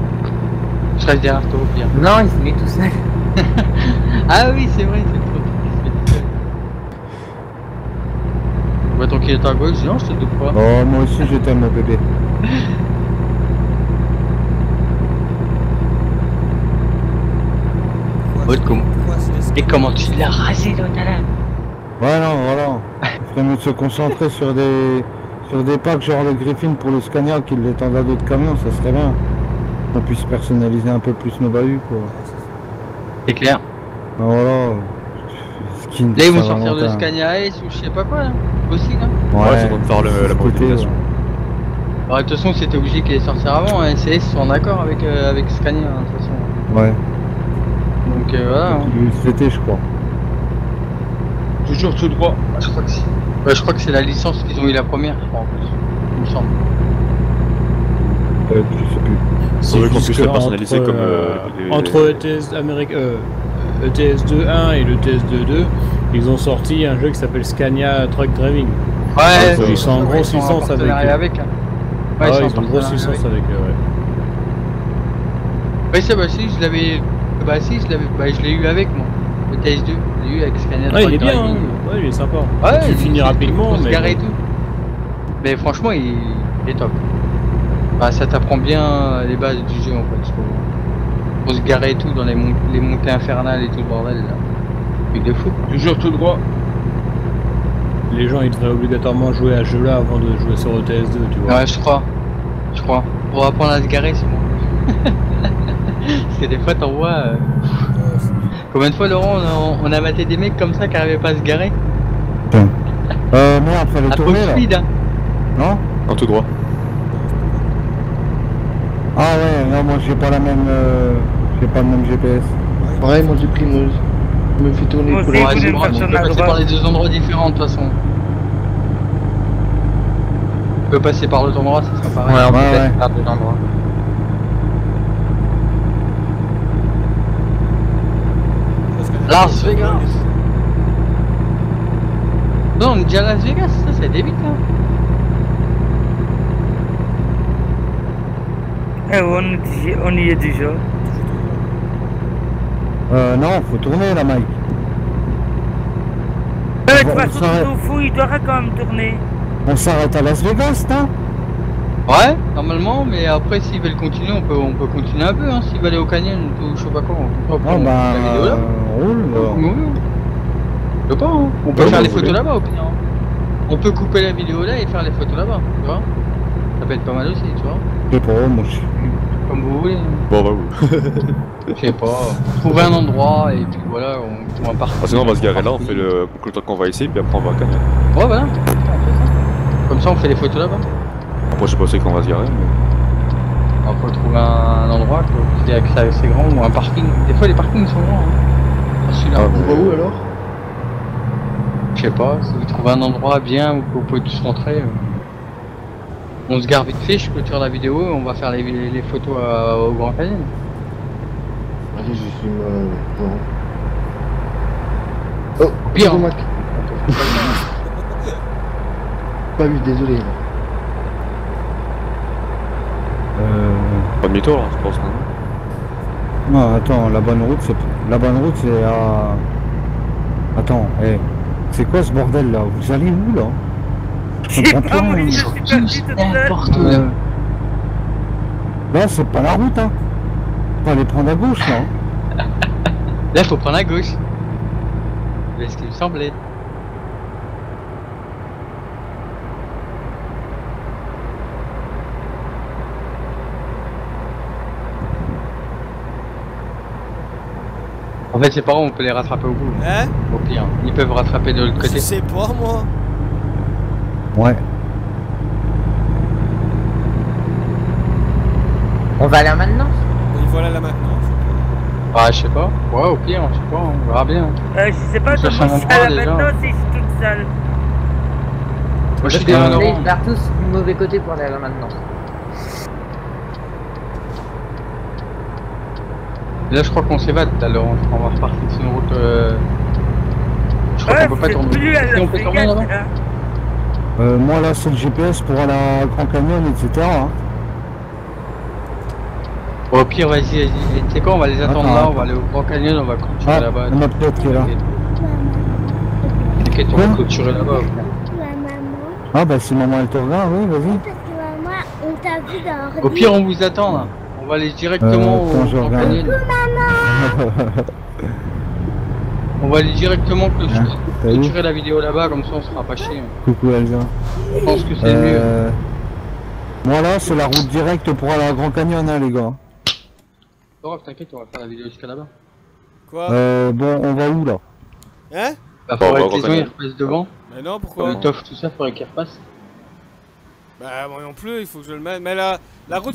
Je reste derrière toi au pire. Non, il se met tout seul. [LAUGHS] Ah oui, c'est vrai, c'est trop truc qui se met tout seul. Tu vois ton clignotant à gauche? Non, je te double pas. Oh, moi aussi, je t'aime, mon bébé. Ouais, comment- c'est les Et comment tu l'as rasé l'autre Alan Ouais, non, voilà. Il ferait mieux de se concentrer sur des sur des packs genre le Griffin pour le Scania qui l'étendent à d'autres camions, ça serait bien. On puisse personnaliser un peu plus nos bahuts, quoi. C'est clair. Ben voilà. Skin Là, ils vont sortir le Saint-Valentin. Scania S ou je sais pas quoi, là. Aussi, là. Ouais, ils vont faire le- la modification. ouais. Alors, de toute façon, c'était obligé qu'il allait sortir avant. Hein. CS sont d'accord avec, euh, avec Scania, hein, de toute façon. Ouais. Voilà. hein. C'était, je crois. Toujours tout droit. Je crois que c'est. Ouais, je crois que c'est la licence qu'ils ont eu la première, je crois, en plus. Il me semble. Euh, je sais plus. C'est Ouais, qu'on juste puisse que le personnaliser entre, comme, euh, euh, les- entre ETS Amérique, euh, ETS 2.1 et le ETS 2.2, ils ont sorti un jeu qui s'appelle Scania Truck Driving. Ouais, ils sont en grosse ils licence avec hein. Ah ouais, sont en ils grosse licence avec ouais. Ça, bah si, je l'avais. Bah si, je l'avais. Bah, je l'ai eu avec moi. Le TS2, je l'ai eu avec Scania. Ouais, il est bien, hein. ouais, il est sympa. Ouais, tu il- finis rapidement, se mais. garer et tout. Mais franchement, il, il est top. Bah, ça t'apprend bien les bases du jeu en fait. Faut se garer et tout dans les, mon- les montées infernales et tout le bordel là. Truc de fou. Toujours tout droit. Les gens ils devraient obligatoirement jouer à ce jeu là avant de jouer sur ETS 2, tu vois. Ouais, je crois. Je crois. Pour apprendre à se garer, c'est bon. [LAUGHS] Parce que des fois, t'en vois. euh, Combien de fois, Laurent, on a, on a maté des mecs comme ça qui arrivaient pas à se garer Euh, merde, fallait À tourner, Pop là. Speed, hein. Non En tout droit. Ah ouais, non, moi, j'ai pas la même... euh, J'ai pas le même GPS. Pareil, moi j'ai pris une. Je me fais tourner Moi pour Ouais, tu tourner peux à passer par les deux endroits différents de toute façon. Tu peux passer par le endroit, ça sera pareil. Ouais, on peut Ouais, passer ouais. par deux endroits. Las Vegas Non, on est déjà à Las Vegas, ça, ça débite là. Eh, on, on y est déjà. Euh, non, faut tourner, là, Mike. Eh, de toute On façon, il doit quand même tourner. On s'arrête à Las Vegas, non Ouais, normalement, mais après s'ils veulent continuer, on peut, on peut continuer un peu, hein, s'ils veulent aller au canyon ou je sais pas quoi. On peut Ah prendre bah, la vidéo là. euh, roule, alors. Oui, oui. Je sais pas, hein. On peut Ouais, faire les photos là-bas au pire. hein. On peut couper la vidéo là et faire les photos là-bas, tu vois. Ça peut être pas mal aussi, tu vois. Je sais pas, moi, je... Comme vous voulez. Bon, bah, oui. [LAUGHS] Je sais pas. Trouver un endroit et puis voilà, on trouve un parc. Ah, sinon, on va se garer là, on fait le, le temps qu'on va ici, puis après, on va à Cannes. Ouais, voilà. On fait ça. Comme ça, on fait les photos là-bas. Après, je sais pas c'est qu'on va se garer, mais. On peut trouver un, endroit qui est accès assez grand ou un parking. Des fois, les parkings sont grands. Hein. Ah, Celui-là. Ah, On va où alors? Je sais pas, si vous trouvez un endroit bien où vous pouvez tous rentrer. euh, On se gare vite fait, je clôture la vidéo et on va faire les, les photos à- au Grand Canyon. Allez, je suis. Euh... bon. Oh, Pire. Pas vu, désolé. Euh... Pas demi-tour, là, je pense. non Non, attends, la bonne route, c'est... La bonne route, c'est à... Attends, eh... C'est quoi ce bordel, là? Vous allez où, là? [LAUGHS] Je J'ai comprends pas seule. N'importe où. Là, c'est pas la route, hein Faut aller prendre à gauche, là [LAUGHS] Là, faut prendre à gauche. C'est ce qu'il me semblait. Ah fait, c'est pas grave, on peut les rattraper au bout. Hein Au pire, ils peuvent rattraper de l'autre Je côté. sais pas, moi. Ouais. On va là maintenant Et voilà là maintenant. Ah, je sais pas. Ouais, au pire, je sais pas, on verra bien. Euh, je sais pas je suis pas, à la maintenant si je suis toute seule. Moi, je suis là, devant. ils partent tous du mauvais côté pour aller là maintenant. Là, je crois qu'on s'évade, là, Laurent. On va repartir sur une route. Euh... Je crois Ouais, qu'on peut pas tourner. Si, on peut tourner là-bas là. Euh, moi là c'est le GPS pour aller à Grand Canyon, etc. hein. Au pire, vas-y, vas-y. Tu sais quoi, on va les attendre Attends, là, on va aller au Grand Canyon, on va clôturer Ah, là-bas. en a peut-être qui est là. T'inquiète, on va clôturer là-bas. Ah bah si maman elle te regarde, oui vas-y. on Au pire, on vous attend là. On va aller directement Euh, au je. Canyon. [LAUGHS] On va aller directement clôturer, Hein, vu clôturer la vidéo là-bas, comme ça on sera pas chier. Coucou Elsa. Je pense que c'est mieux. Euh... Moi là c'est la route directe pour aller à Grand Canyon hein, les gars. Grave, t'inquiète, on va faire la vidéo jusqu'à là-bas. Quoi Euh, bon on va où là? Hein? Bah, Bon, faudrait que les gens ils repassent devant. Mais non, pourquoi le tof, tout ça, faudrait qu'ils repassent. Bah, moi non plus, il faut que je le mette. Mais la, la route,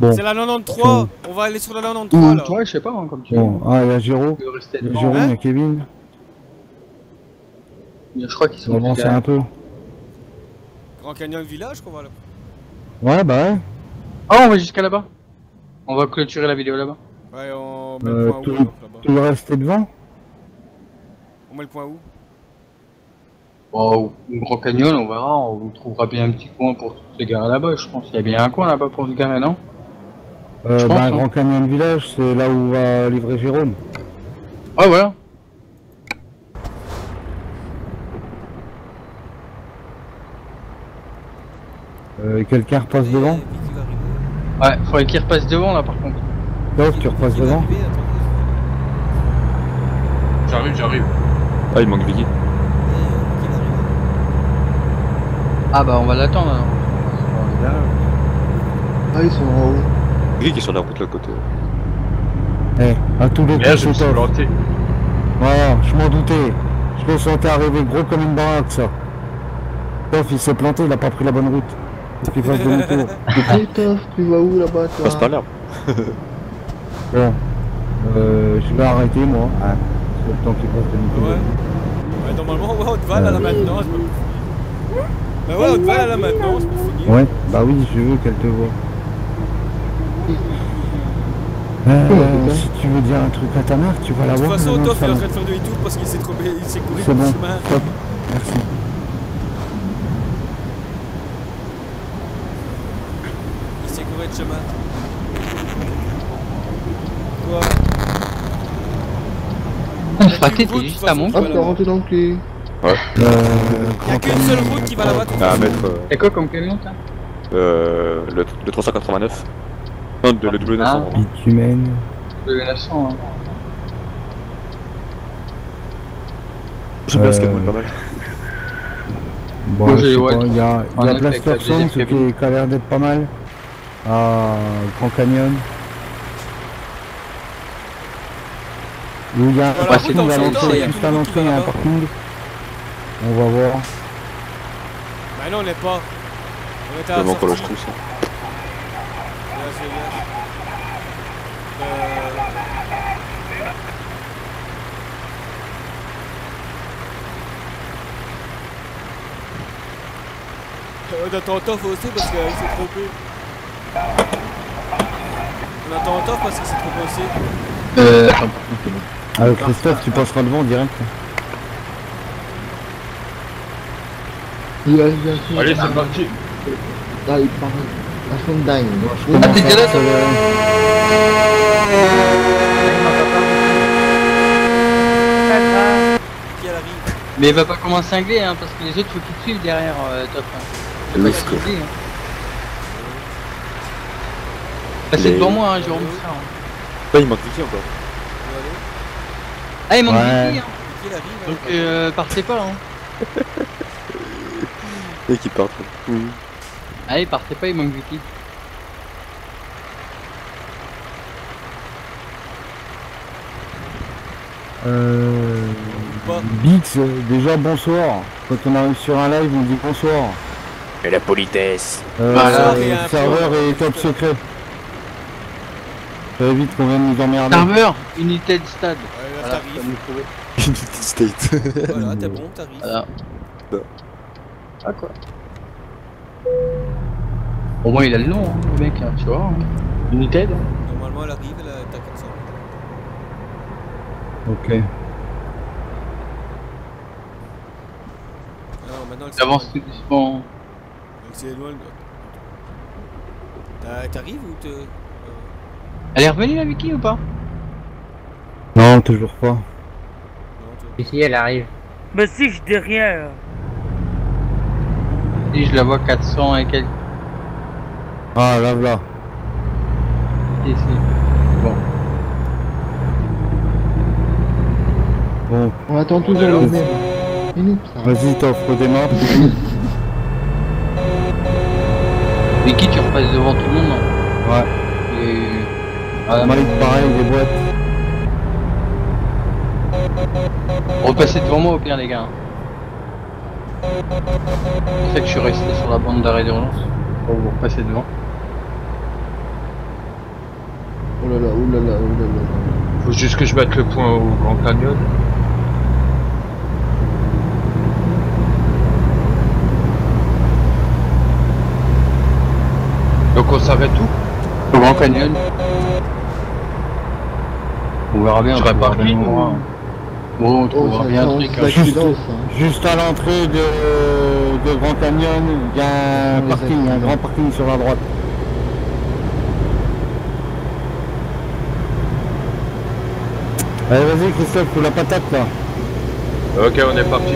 Bon. c'est la 93. On va aller sur la 93 là. Ouais, je sais pas, hein, comme tu Bon, ah il y a veux. Il y. Jérôme, hein il y a Kevin. Je crois qu'ils On sont va avancer derrière. un peu. Grand Canyon Village qu'on va là. Ouais bah ouais. Ah, on va jusqu'à là-bas. On va clôturer la vidéo là-bas. Ouais, on met Euh, le point tout- où là-bas Tu veux rester devant On met le point où? Bon, au Grand Canyon, on verra, on trouvera bien un petit coin pour ces gars là-bas, je pense. Il y a bien un coin là-bas pour se garer, non? Euh, bah, pense, hein. Grand Canyon Village c'est là où va livrer Jérôme. Ah, voilà. Euh, Quelqu'un repasse devant? Ouais, faudrait qu'ils repassent devant là par contre. Sauf tu repasses devant. J'arrive, j'arrive. Ah, il manque Vicky. Ah, bah on va l'attendre. alors. Ah, ils sont en haut. Vicky qui est sur la route de l'autre côté. Eh, à tous les Merde, coups je me c'est suis planté. Voilà, je m'en doutais. Je le sentais arriver gros comme une baraque, ça. Sauf il s'est planté, il a pas pris la bonne route. Faut qu'il fasse demi-tour. [LAUGHS] Toff, tu vas où là-bas toi Passe par l'herbe. Bon. Euh, je vais arrêter, moi. Hein. C'est le temps qu'il fasse demi-tour. Ouais. Ouais, normalement, ouais, on te va à la maintenance. c'est pas pour finir. Bah ouais, on te va à la maintenance pour finir. Ouais, bah oui, je veux qu'elle te voie. Euh, Ouais, si tu veux dire un truc à ta mère, tu vas la De toute voir. façon, Toff est en train de faire demi-tour parce qu'il s'est trompé, il s'est couru C'est le bon, chemin. Merci. Il s'est couru le chemin. Quoi On se t'es route, juste de à mon. Hop, t'as rentré dans le clé. Euh, Il y a Grand qu'une seule route qui va là-bas. de toute À façon. mettre euh, quoi comme camion ça? Euh, le, le 389. Non, de- le W900. Ah. pardon. Bitumen. Le 900. Hein. J'aime bien ce Euh, qu'elle pas mal. Bon, Moi, je j'ai- sais ouais, pas, il y a, y a Blaster Song, ce qui, a l'air d'être pas mal. À Grand Canyon. Où il y a un Voilà, parking route, à on l'entrée, s'entend, il y a juste à l'entrée, il y a un parking. On va voir. Bah non, on n'est pas. On était à bon pour le sortie. Strauss. hein. de Las Vegas. Euh... On attend Toff aussi parce qu'il s'est trompé. On attend Toff parce qu'il s'est trompé aussi. Euh, attends, Euh, Christophe, tu passeras devant direct. Allez, c'est parti. Là, il part. Ah, arrive Mais il va pas commencer à cingler, hein, parce que les autres faut qu'ils suivent derrière euh, Top. Hein. C'est hein. Passez Les- devant moi, hein, Jérôme. frère, hein. Là, il manque Vicky encore. Ah, il manque Ouais. Vicky, hein. Donc euh, partez pas, hein. Et qui part. Oui. Allez, partez pas, il manque Vicky. Euh... Pas. Bix, euh, déjà bonsoir. Quand on arrive sur un live, on dit bonsoir. Et la politesse. Euh, Voilà. le serveur est top secret. Ça évite qu'on vienne nous emmerder. Serveur, United Stade. Ouais, là, Voilà, t'arrives. ça nous trouvait. United State. Voilà, t'es bon, t'arrives. Voilà. Bah. Ah quoi Au moins il a le nom, hein, le mec, hein, tu vois. hein. United. Normalement, elle arrive, elle a t'as 400. Ok. Non, maintenant, elle avance tout doucement. Elle s'éloigne. T'arrives ou te. euh, Elle est revenue la Vicky ou pas? Non, toujours pas. Non, Ici, elle arrive. Mais si, je dis rien. Si je la vois 400 et quelques Ah, là, là. ici. Bon. Bon, On attend toujours le même. Vas-y, t'offres des maps. Vicky, [LAUGHS] tu repasses devant tout le monde, non Ouais. Et... Ah, Mike, pareil, des boîtes. Repassez devant moi au pire, les gars. C'est que je suis resté sur la bande d'arrêt d'urgence. Pour vous repasser devant. Oh là là, oh là là, oh là là. Faut juste que je mette le point au Grand Canyon. Donc on s'arrête où Au Grand Canyon. On verra bien. Trouvera parking bien un endroit. Bon, on Oh, trouvera bien un truc. hein. ça. Juste à l'entrée de, de Grand Canyon, il y a un parking, un grand parking sur la droite. Allez, vas-y, Christophe, faut la patate là. Ok, on est parti.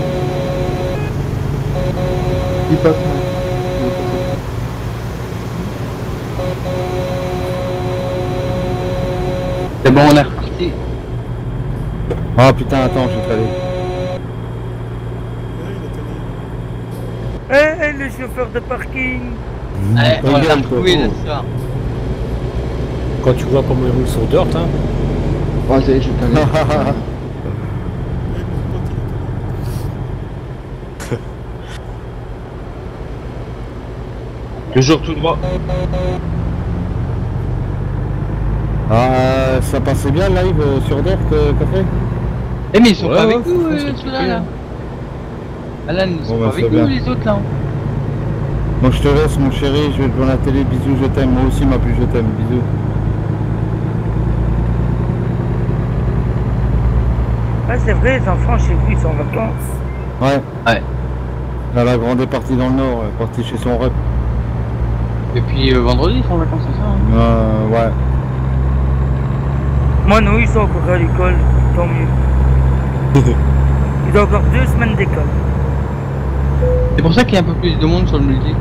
C'est bon, on est reparti. Ah putain, attends, je vais te aller. Eh, eh, le chauffeur de parking. Ouais, on l'a Regarde, quoi. retrouvé Oh. là ce soir. Quand tu vois comment il roule sur Dirt, hein. Ça y est, je t'en. [LAUGHS] Toujours tout droit. Ah, ça passait bien le live euh, sur Dirt, euh, Café? Eh, mais ils sont Ouais, pas ouais, avec nous, euh, ceux-là là. Alan, ils sont Bon, pas bah, avec nous, bien. les autres là. Bon, je te laisse, mon chéri, je vais devant la télé. Bisous, je t'aime. Moi aussi, ma puce, je t'aime. Bisous. Ah, c'est vrai, les enfants chez vous, ils sont en vacances. Ouais. Ouais. Là, la grande est partie dans le nord, elle est partie chez son rep. Et puis euh, vendredi, ils sont en vacances, c'est ça hein? Euh, ouais. Moi, non, ils sont encore à l'école, tant mieux. [LAUGHS] Ils ont encore deux semaines d'école. C'est pour ça qu'il y a un peu plus de monde sur le multi.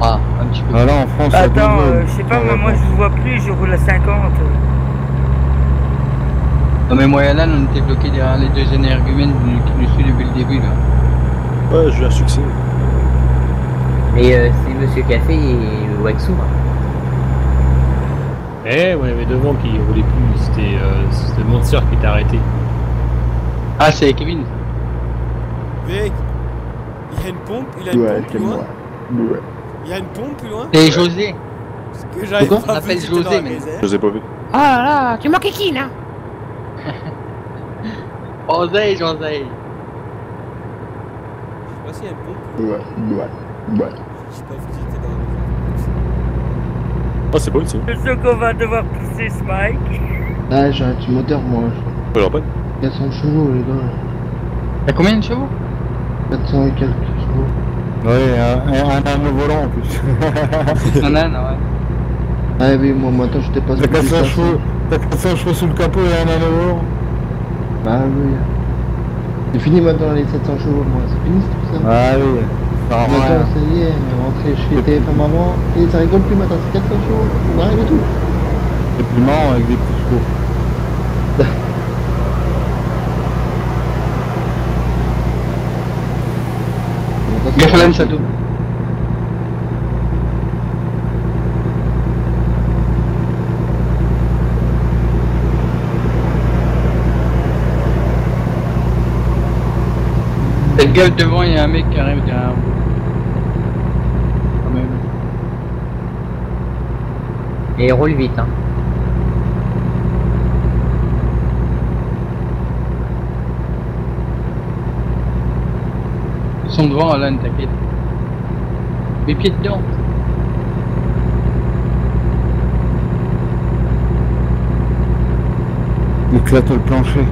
Ah, un petit peu. Ah, là, en France, il a Attends, euh, je sais pas, mais moi, je vois plus, je roule à 50. Non mais moi et Alan, on était bloqués derrière les deux énergumènes qui nous suivent depuis le début là. Ouais, j'ai eu un succès. Mais euh, c'est Monsieur Café et Waxou. Eh, ouais, il y avait devant qui roulait plus. C'était euh, c'était Monster qui t'a arrêté. Ah, c'est Kevin. Vic, il y a une pompe, il a une Ouais, pompe c'est plus loin. moi. Ouais. Il y a une pompe plus loin. C'est José. Parce que j'avais pas On vu, dans José, mais- ai pas vus. Oh là là, tu manques qui là? [LAUGHS] José, José. Je sais pas s'il y a une pompe. Ouais, ouais, ouais. Je sais pas vu, c'était dans la réserve. Ah, c'est beau ici. Je sais qu'on va devoir pousser ce Mike. Ah, j'ai un petit moteur, moi. Ouais, leur bonne. 400 chevaux, les gars. T'as combien de chevaux? 400 et quelques chevaux. Ouais, un, un, un anneau volant en plus. [LAUGHS] Un âne, ouais. Ah oui, moi, moi, attends, j'étais pas T'as 400 chevaux, t'as 400 chevaux sous le capot et un anneau volant. Bah oui. C'est fini maintenant les 700 chevaux, moi. C'est fini tout ça. Ah oui, ça y est, on est rentré chez TF1 maman, et ça rigole plus maintenant, c'est 400 jours, on arrive et tout. C'est plus marrant avec des coups courts. Gaffe à la château. Faites gaffe devant, il y a un mec qui arrive derrière vous. Et il roule vite, hein. Ils sont devant, Alan, t'inquiète. Les pieds dedans. Éclate le plancher.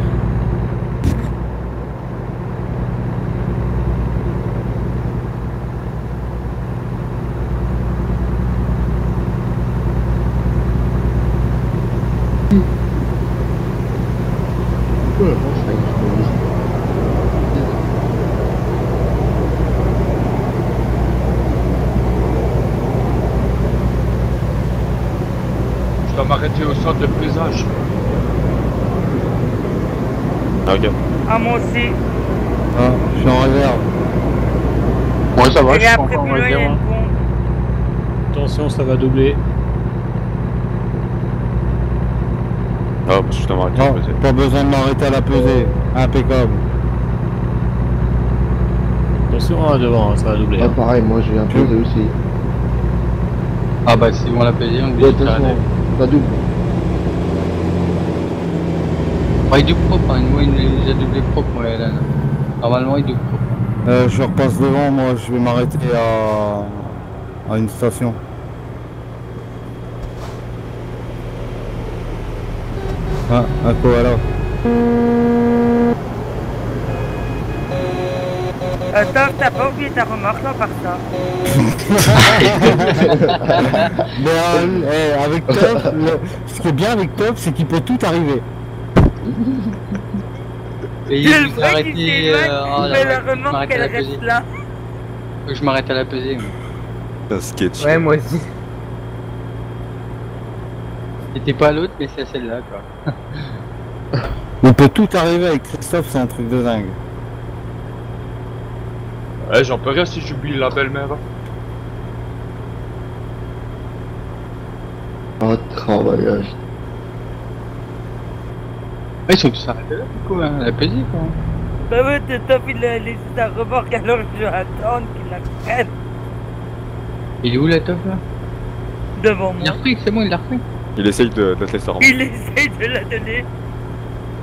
Je centre de pesage. Ah, regarde. Ah, moi aussi. Ah, je suis en réserve. Ouais, ça va, Et je suis après, encore plus en loin, il y a réserve. une pompe. Attention, ça va doubler. Ah, parce que je de peser. pas besoin de m'arrêter à la pesée. Impeccable. Attention hein, devant, hein, ça va doubler. Ah, hein. pareil, moi j'ai un peu aussi. Ah bah si on l'a payé, on lui Ouais, ça double. Ouais, il double propre, hein. moi il a doublé propre, moi, Alan. Normalement il double propre. Euh, je repasse devant, moi je vais m'arrêter à... à une station. Ah, un koala. Attends, t'as pas oublié ta remorque là par ça. [LAUGHS] Mais euh, eh, avec Top, le- ce qui est bien avec Top, c'est qu'il peut tout arriver. Et il s'est vrai qui euh, oh, là, la je remorque m'arrête à la reste pesée. là. Faut que je m'arrête à la pesée. moi. Un sketch. Ouais, moi aussi. C'était pas à l'autre, mais c'est à celle-là, quoi. [LAUGHS] Il peut tout arriver avec Christophe, c'est un truc de dingue. Ouais, j'en peux rien si j'oublie la belle-mère. Oh, travaillage. Ouais, ils sont tous arrêtés là, du coup, hein, la pesée, quoi. Bah ouais, t'es top, il a laissé sa remorque [LAUGHS] alors je vais attendre qu'il la prenne Il est où la top là? Devant Il l'a moi. repris, c'est bon, il l'a repris. Il essaye de, de te laisser rentrer. Il essaye de la donner.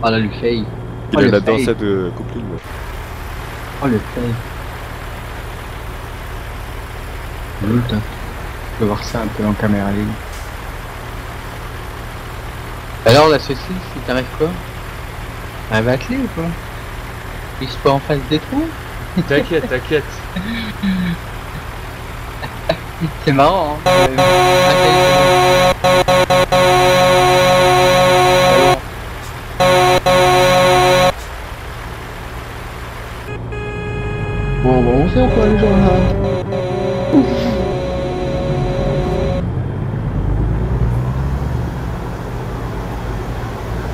Oh là, le fail. Il Oh, est le là dans fail. cette de coupling. Oh le fail. Top. Je veux voir ça un peu en caméra libre. Alors la saucisse, il t'arrive quoi? Elle va atteler ou quoi Il se pas en face des trous T'inquiète, t'inquiète. [LAUGHS] C'est marrant hein Euh, Bon, on va avancer encore les gens là.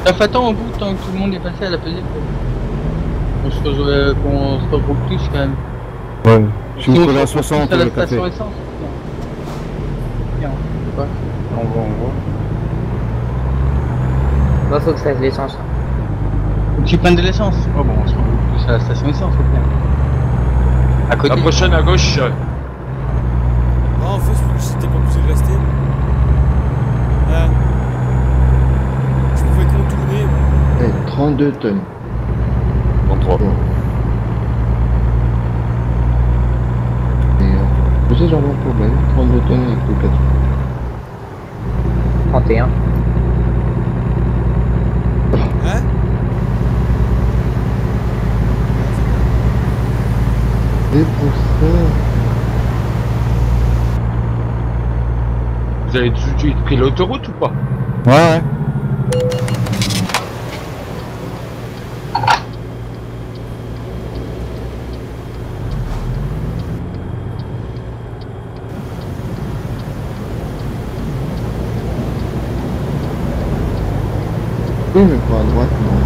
Top, attends au bout tant que tout le monde est passé à la pesée. On se, re- euh, qu'on se regroupe tous quand même. Ouais. Je suis collé à on se retrouve 60 tous à la le café. station essence. Tiens. Tiens, quoi On voit, on voit. Moi, faut que je fasse l'essence. Faut que tu prennes de l'essence. Oh bon, on se regroupe tous à la station essence, au pire. À côté. La prochaine à gauche. Ah, en fait, j'étais pas obligé de rester. Ah. Je pouvais contourner. moi. Eh, 32 tonnes. 33. Bon. Et euh, je sais, j'en ai un problème. 32 tonnes avec le 4. 31. Hein? C'est pour ça. Vous avez tout de suite pris l'autoroute ou pas? Ouais, ouais. Oui, mais pas à droite, non.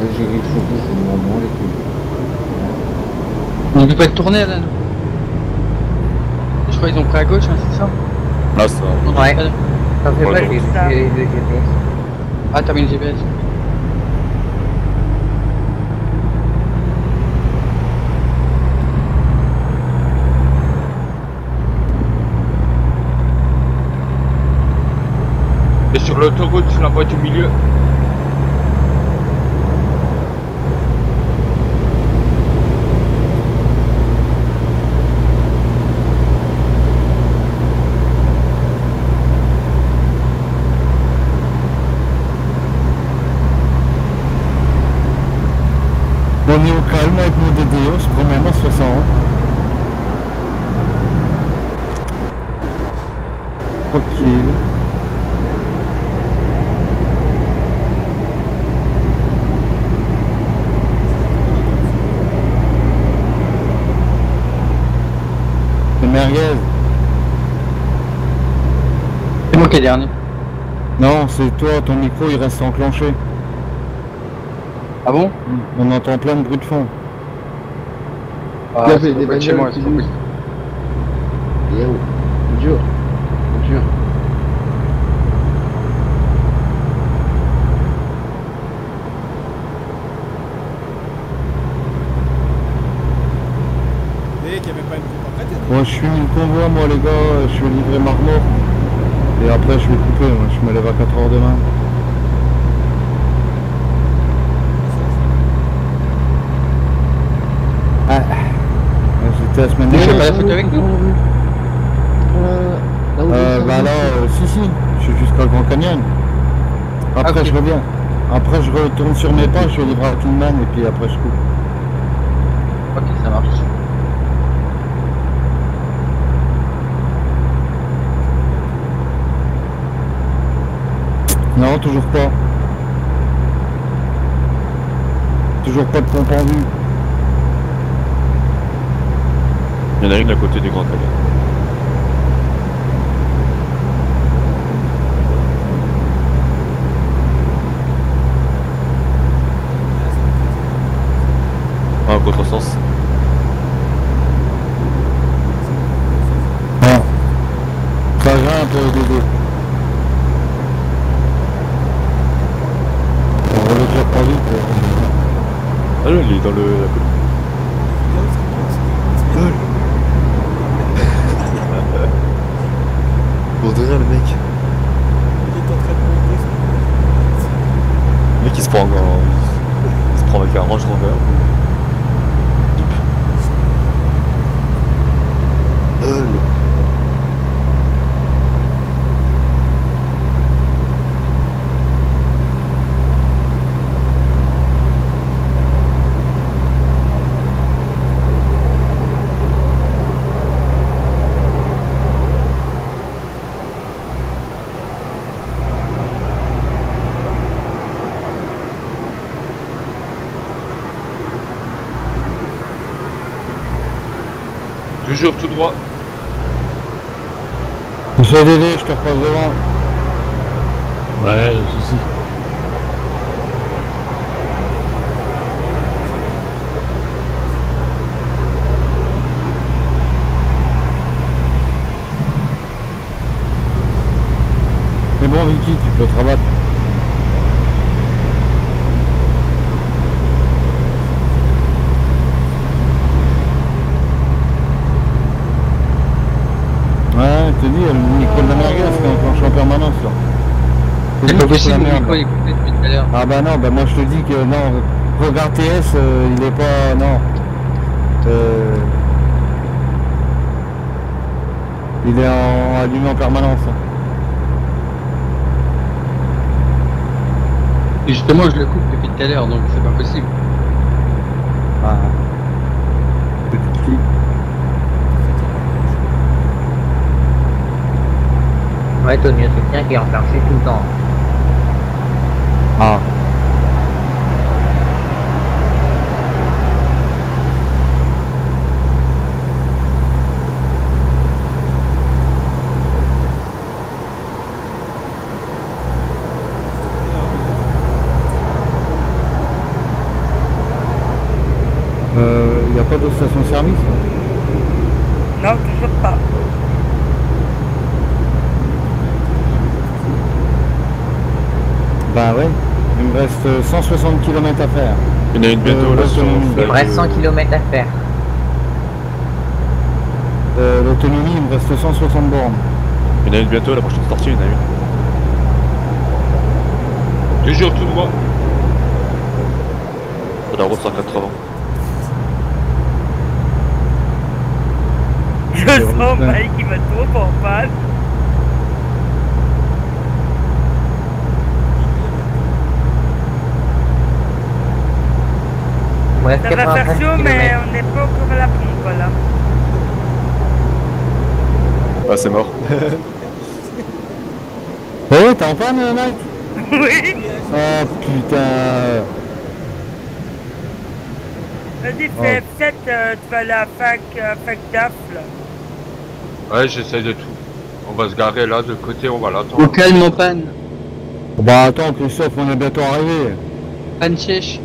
Ouais, J'ai quelque chose, c'est le moment, les couilles. Peut pas tourner Alan. Je crois qu'ils ont pris à gauche, hein, c'est ça? Là, ça. On Ouais. Ça fait pas donc. le le- le GPS. Ah, GPS. Et sur l'autoroute, sur la voie du milieu. Bon, on est au calme avec mon DDO, je prends même à 60. Tranquille. C'est merguez. C'est moi qui est dernier. Non, c'est toi, ton micro il reste enclenché. Ah bon? On entend plein de bruit de fond. Ah, des chez moi, qui c'est pas bougent. possible. Et oh, c'est dur. C'est dur. Et qu'il n'y avait pas une coupe en fait. Moi je suis le convoi, moi les gars, je suis livré Marmot. Et après je vais couper, moi je me lève à 4h demain. Ah, j'étais la semaine Tu dernière. pas la photo avec nous? Euh, là où Euh, bah là, euh, si si, je suis jusqu'à Grand Canyon. Après je reviens. Après je retourne sur mes pas, je vais livrer à Kingman et puis après je coupe. Ok, ça marche. Non, toujours pas. Toujours pas de pompe en vue. Il y en a une à côté du Grand Canyon. Ah, contresens. Ah. Ça grimpe euh, des deux. On va le dire pas vite. euh. Ah là, il est dans le. la côte. Pour de rien, le mec. Il est en train de monter. Le mec, il se prend en... Il se prend avec un Range Rover. Euh, le- Toujours tout droit. Monsieur Dédé, je te repasse devant. Ouais, si, si. Mais bon, Vicky, tu peux te rabattre. Ouais, je te dis, le micro de la merguez qui enclenché en permanence là. C'est le pas micro de possible, la mon merde. micro il est coupé depuis tout à l'heure. Ah bah non, bah moi je te dis que non, regarde TS, euh, il est pas... non. Euh, il est en allumé en permanence. Et justement, je le coupe depuis tout à l'heure, donc c'est pas possible. Ah. Petite fille. Ouais, Tony, c'est bien qui est enclenché tout le temps. Ah. Euh, y a pas de station-service là Non, toujours pas. Bah ouais. Il me reste euh, 160 km à faire. Il y en a une bientôt Euh, là sur l'autonomie. Il me reste 100 km à faire. Euh, L'autonomie, il me reste 160 bornes. Il y en a une bientôt, la prochaine sortie, il y en a une. Toujours tout droit. Sur la route 180. Je sens Mike qui va trop en panne. Ça va 93 faire chaud, mais on n'est pas encore à la pompe là. Ah, c'est mort. [LAUGHS] Oh, t'es en panne, Mike oui. Oh putain. Vas-y, fais peut-être euh, tu vas à la fac, euh, fac DAF là. Ouais, j'essaie de tout. On va se garer là, de côté, on va Au l'attendre. calme en panne. Bah attends, Christophe, on est bientôt arrivé. Panne sèche.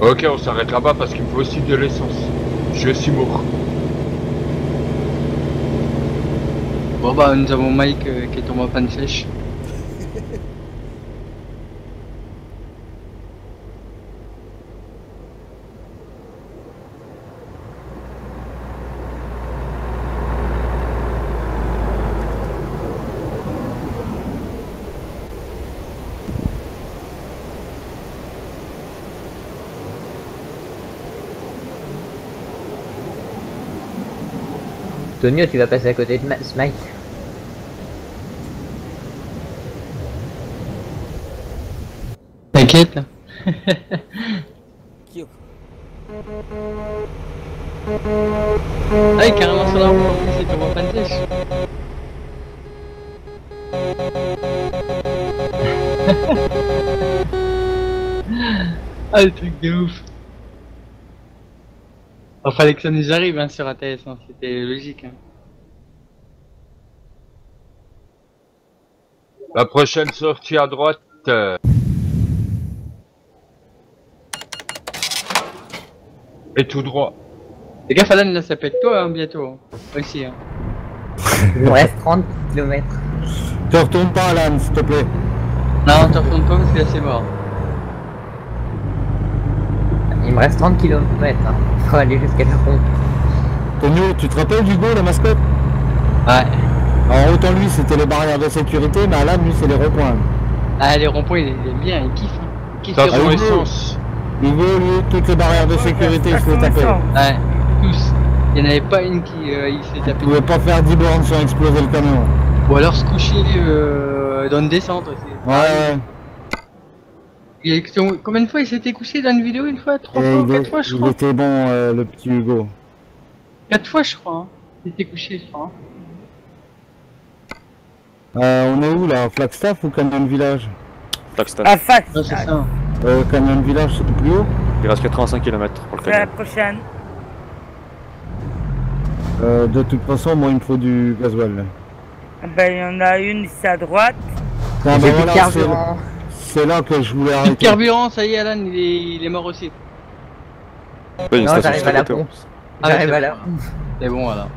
Ok, on s'arrête là-bas parce qu'il me faut aussi de l'essence. Je suis mort. Bon bah nous avons Mike euh, qui est tombé en panne sèche. Tonio, tu vas passer à côté de Ma- Smite. T'inquiète. Qui- [LAUGHS] Ah, il est carrément sur la plus, c'est [LAUGHS] ah le truc de ouf. Il fallait que ça nous arrive hein, sur ATS, hein, c'était logique. Hein. La prochaine sortie à droite. euh, Et tout droit. Fais gaffe Alan, là ça peut être toi hein, bientôt. Aussi. Hein. Reste 30 km. Te retourne pas, Alan, s'il te plaît. Non, t'en retourne pas parce que là c'est mort. Il me reste 30 km hein, pour aller jusqu'à la pompe. Tonio, tu te rappelles d'Hugo, la mascotte? Ouais. Alors autant lui, c'était les barrières de sécurité, mais Alan, lui, c'est les ronds-points. Ah les ronds-points il, aime bien, il kiffe. Hein. Il kiffe les ronds-points. essence. Hugo, lui, toutes les barrières de sécurité, il se les tapait. Ouais, tous. Il n'y en avait pas une qui euh, il s'est Il tapé. pouvait pas faire 10 bornes sans exploser le camion. Ou alors se coucher euh, dans une descente aussi. Ouais, ouais. Il est- Combien de fois il s'était couché dans une vidéo une fois? Trois Et fois? il, Quatre est- fois je il crois était bon, euh, le petit Hugo. Quatre fois je crois. Hein. Il s'était couché je crois. hein. Euh, on est où là? Flagstaff ou Canyon Village? Flagstaff. Ouais, c'est ça. euh, Canyon Village, c'est plus haut? Il reste 85 km pour le c'est la prochaine. euh, De toute façon, moi, il me faut du gasoil. Ben, il y en a une ici à droite. Ah, voilà, carburant. C'est- là que je voulais Le arrêter. carburant, ça y est Alan, il est, il est mort aussi. Ouais, Non, j'arrive à la pompe. Ah, J'arrive à la bon. C'est bon voilà.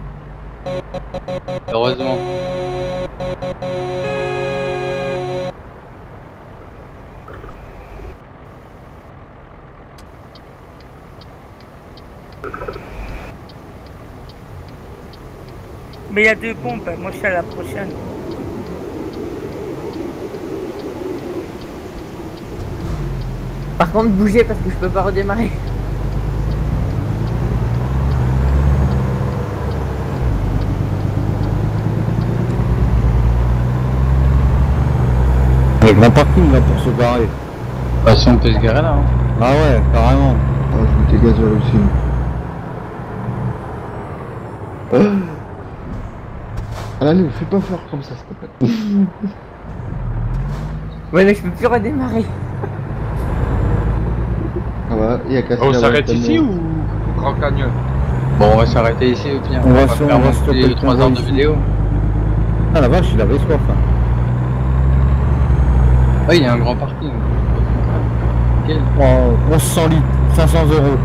Heureusement. Mais il y a deux pompes, moi je suis à la prochaine. Par contre, bougez parce que je peux pas redémarrer. Il y a grand parking là pour se garer. De toute façon on peut se garer là. Hein. Ah ouais, carrément. Ah, je mettais gasoil aussi. [GASPS] Ah. Ne fais pas fort comme ça, s'il te plaît. [LAUGHS] Ouais, mais je peux plus redémarrer. Ah bah, il y a qu'à On s'arrête ici ou Grand Canyon Bon on va s'arrêter ici au pire. On va se- faire on va stopper les le 3 convoi heures de vidéo. Ah la vache, il avait soif. hein. Ouais il y a un grand parking. Nickel. Oh, 1100 litres, 500 euros.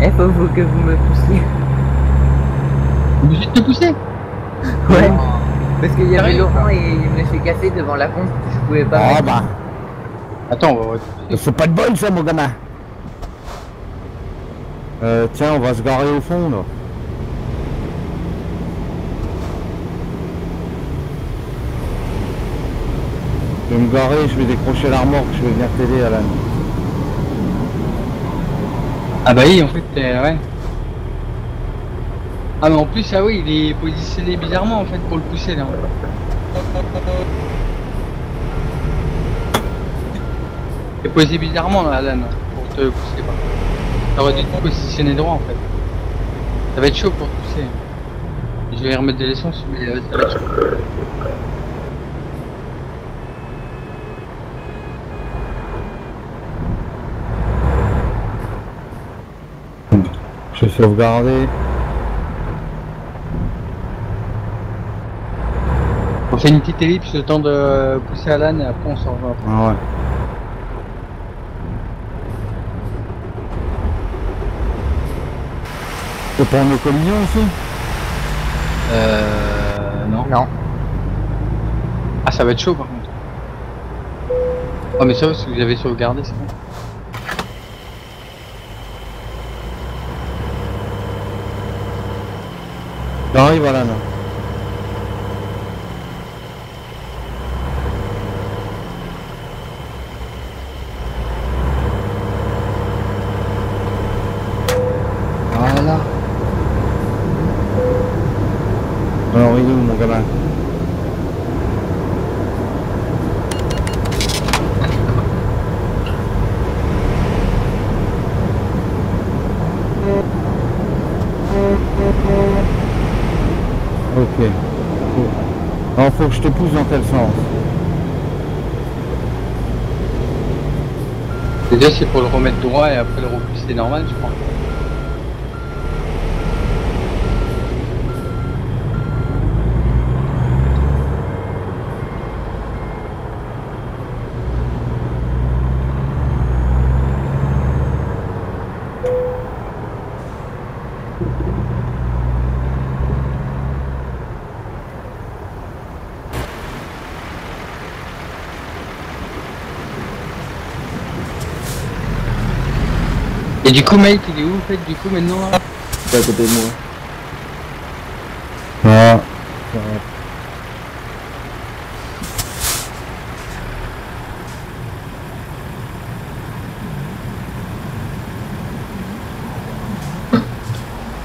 Eh, faut vous que vous me poussiez. Obligé de te pousser Ouais. Parce qu'il y avait Laurent et il me s'est cassé devant la pompe, je pouvais pas. Ah mettre. bah, Attends, on va voir. c'est pas de bonne ça mon gamin. Euh, tiens, on va se garer au fond là. Je vais me garer, je vais décrocher la remorque, je vais venir t'aider Alan. Ah bah oui, en fait, euh, ouais. Ah mais en plus, ah oui, il est positionné bizarrement en fait pour le pousser là. Est posé bizarrement là, Alan, pour te pousser pas. T'aurais dû te positionner droit en fait. Ça va être chaud pour pousser. Je vais remettre de l'essence, mais euh, ça va être chaud. Je vais sauvegarder. On fait une petite ellipse le temps de pousser Alan et après on s'en rejoint. Ah ouais. C'est pour nos collisions aussi Euh. Non. Non. Ah, ça va être chaud par contre. Oh, mais ça, parce que vous avez sauvegardé, c'est bon. J'arrive. Voilà. Alors il est où mon gamin Ok. Alors faut que je te dans Déjà, c'est pour le remettre droit et après le repousser normal, je crois. Et du coup, mate, il est où en fait, du coup, maintenant là C'est à côté de moi. Ah.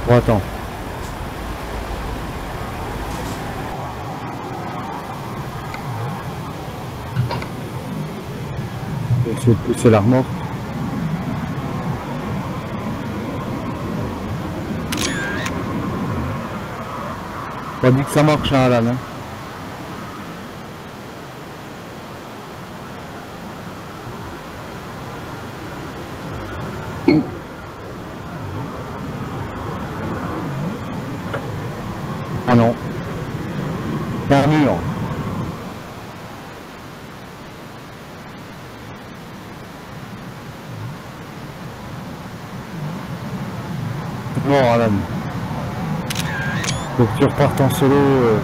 Bon, attends. Je vais essayer de pousser la remorque. Pas dit que ça marche, hein, Alan. hein. Ah non. C'est un mur. Non, Alan. Repartes en solo. Euh,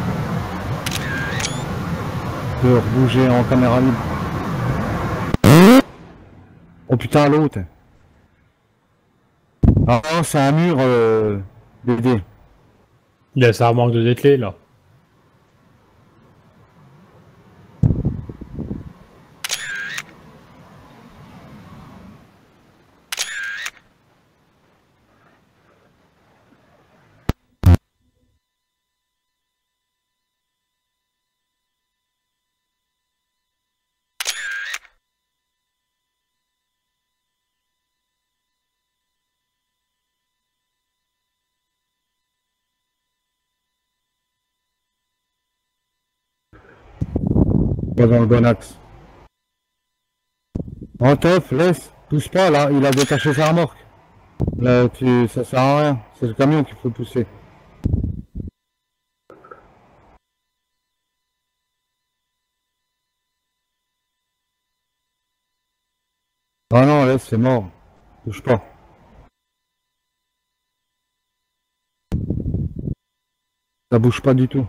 pour bouger en caméra libre. Oh putain, l'autre. Ah non, c'est un mur euh, BD. Là, ça manque de dételer, là. Pas dans le bon axe. En top, laisse. Pousse pas là, il a détaché sa remorque. Là, tu, ça sert à rien. C'est le camion qu'il faut pousser. Ah non, laisse, c'est mort. Touche pas. Ça bouge pas du tout.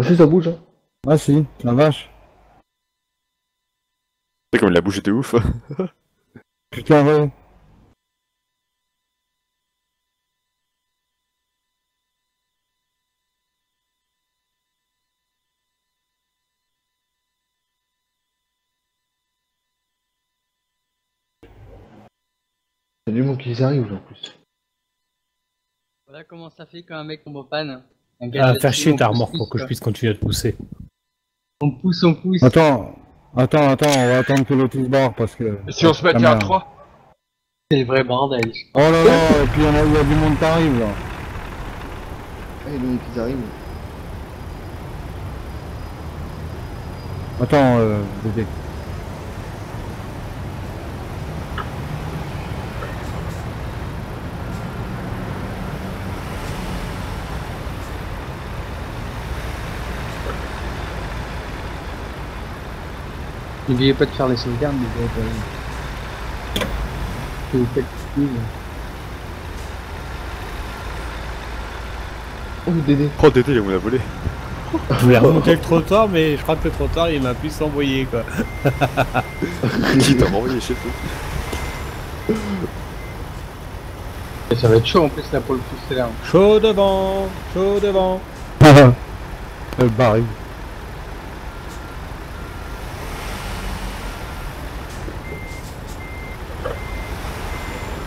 Ah, si, ça bouge, hein. Ah si, la vache. C'est comme la bouche était ouf. [LAUGHS] Putain, ouais. C'est du monde qui arrive, en plus. Voilà comment ça fait quand un mec tombe en panne. Un Ah, faire chier ta remorque pour que je puisse continuer à te pousser. On pousse, on pousse. Attends, attends, attends, on va attendre que l'autre se barre parce que. Si on se Ah, à merde. 3 C'est le vrai bordel. Oh là là, et puis il y, en a- il y a du monde qui arrive là. Ah, il y a du monde qui arrive. Attends, euh, bébé. N'oubliez pas de faire les sauvegardes, les gars. même. Que vous faites. Oh, Dédé. Oh, Dédé, il m'a volé. Je voulais remonter le trottoir, mais je crois que le trottoir il m'a plus envoyé quoi. [LAUGHS] Qui t'a envoyé chez toi Et ça va être chaud en plus là pour le pousser là. Chaud devant, chaud devant. [LAUGHS] Le baril.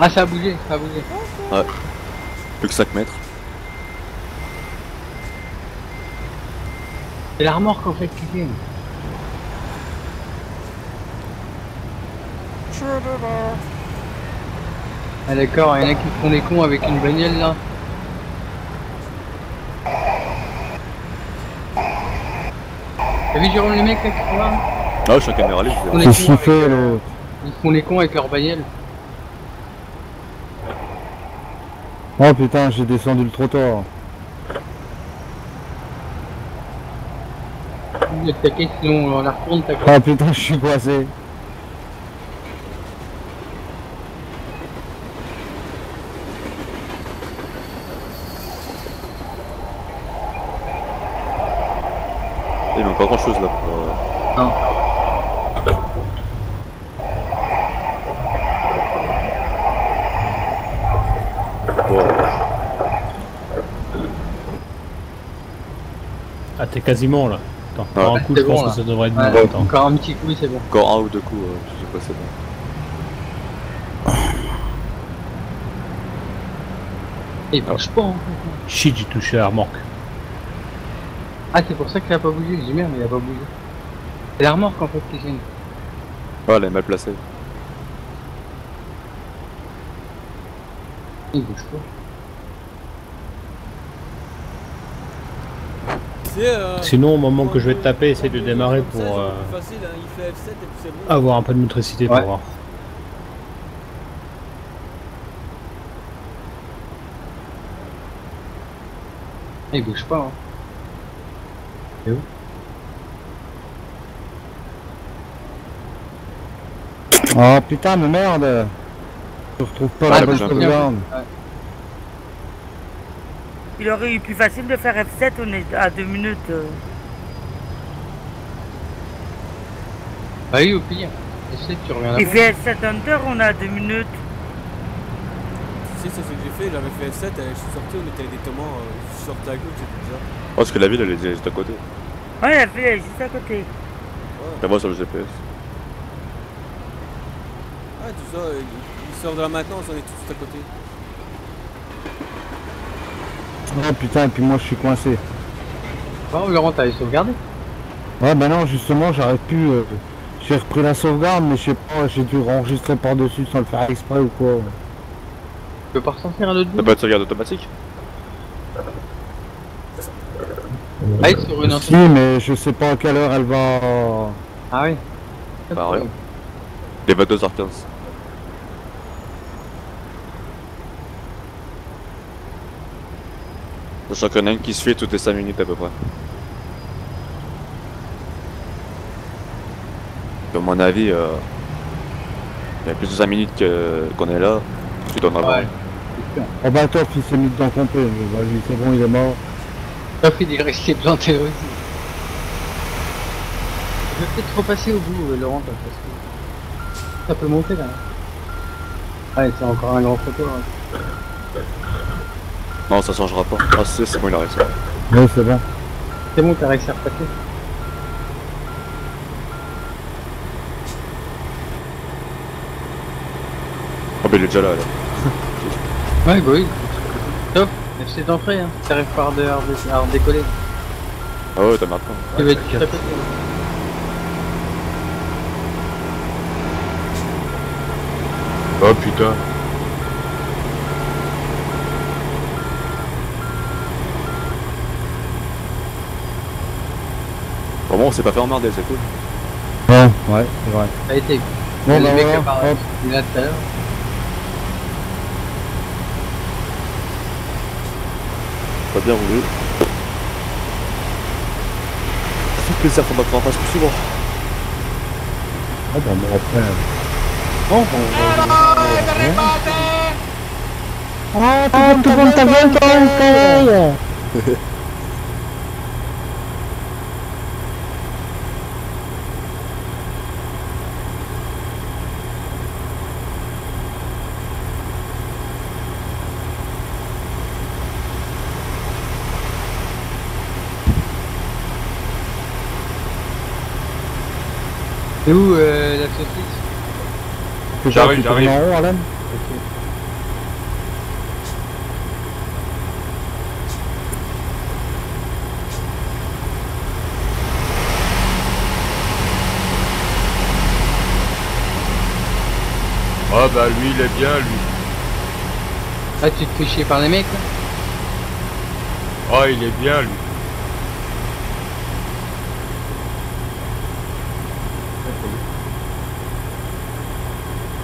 Ah ça a bougé, ça a bougé. Ouais. Plus que 5 mètres. C'est la remorque en fait qui vient. Ah d'accord, il y en a qui font des cons avec une bagnole là. T'as vu Jérôme les mecs là qui sont là? Ah, je suis en caméra. On je euh. Ils font les cons avec leur bagnole. Oh putain, j'ai descendu le trottoir. Êtes taqués, sinon on la retourne ta Ah putain, je suis coincé. Il manque pas grand chose là pour. euh, Non. Ah t'es quasiment là. Attends, Ouais. encore un coup, je pense bon, que là. ça devrait être Ouais, bon. Attends. encore un petit coup, c'est bon. Encore un ou deux coups, euh, je sais pas, c'est bon. Et il bouge pas en fait. Shit, j'ai touché la remorque. Ah c'est pour ça qu'il a pas bougé, j'ai merde, il a pas bougé. C'est la remorque en fait qui gêne. Ouais, elle est mal placée. Il bouge pas. Tu sais, euh, Sinon, au moment que je vais te taper, essaye de démarrer pour euh, hein, il fait F7 et puis c'est bon. avoir un peu de motricité Ouais. pour voir. Il bouge pas. Hein. Oh putain, mais merde. Je retrouve pas Ah, la bonne sauvegarde. Ouais. Il aurait eu plus facile de faire F7, on est à 2 minutes. euh. Bah oui, au pire. Je sais que tu reviens Il fait F7 Under, on est à 2 minutes. Tu sais, c'est ce que j'ai fait, j'avais fait F7, et je suis sorti, on était avec des tomates, euh, je suis sorti de la gauche, c'était bizarre. Oh, parce que la ville elle est juste à côté. Ouais, il a fait juste à côté. La moi sur le GPS. Ah, tout ça, il, il sort de la maintenance, on est tous à côté. Oh putain, et puis moi je suis coincé. Oh, Laurent, t'avais sauvegardé Ouais, bah non, justement, j'arrive plus. euh, J'ai repris la sauvegarde, mais je sais pas, j'ai dû enregistrer par-dessus sans le faire exprès ou quoi. Tu peux pas ressortir un autre T'as pas de sauvegarde automatique Ah, il sur une Si, mais je sais pas à quelle heure elle va. Ah oui. Bah, rien. Les 22h15. Sachant qu'il y en a un qui se fait toutes les 5 minutes à peu près. À mon avis, euh, il y a plus de 5 minutes qu'on est là, tu donneras Ouais. pas. Oh bah, Toff, il s'est mis dedans mais Vas-y, c'est bon, il est mort. Sauf il est resté planté aussi. Je vais peut-être repasser au bout, euh, Laurent, parce que ça peut monter là. Ouais, c'est encore un grand photo. Hein. Non, ça changera pas. Ah, c'est c'est bon, il a réussi. Oui, c'est bon. C'est bon, t'as réussi à repasser. Oh, mais il est déjà là, là. [LAUGHS] Ouais, bah oui. Top, c'est d'entrée, hein. T'arrives de à redécoller. Ah ouais, t'as maintenant. Tu vas être très pété. Oh putain. Au moins, on s'est pas fait emmerder, c'est cool. Ouais, ouais, c'est vrai. Ça a été. Bon, bah voilà, hop. Pas bien roulé. Ça fait plaisir qu'on en face plus souvent. Ah, bah, bon, après. Bon, on Oh, tout le [LAUGHS] C'est où euh, la saucisse J'arrive, j'arrive. en rond, Alan Ah bah lui il est bien lui. Ah, tu te fais chier par les mecs là? Ah il est bien lui.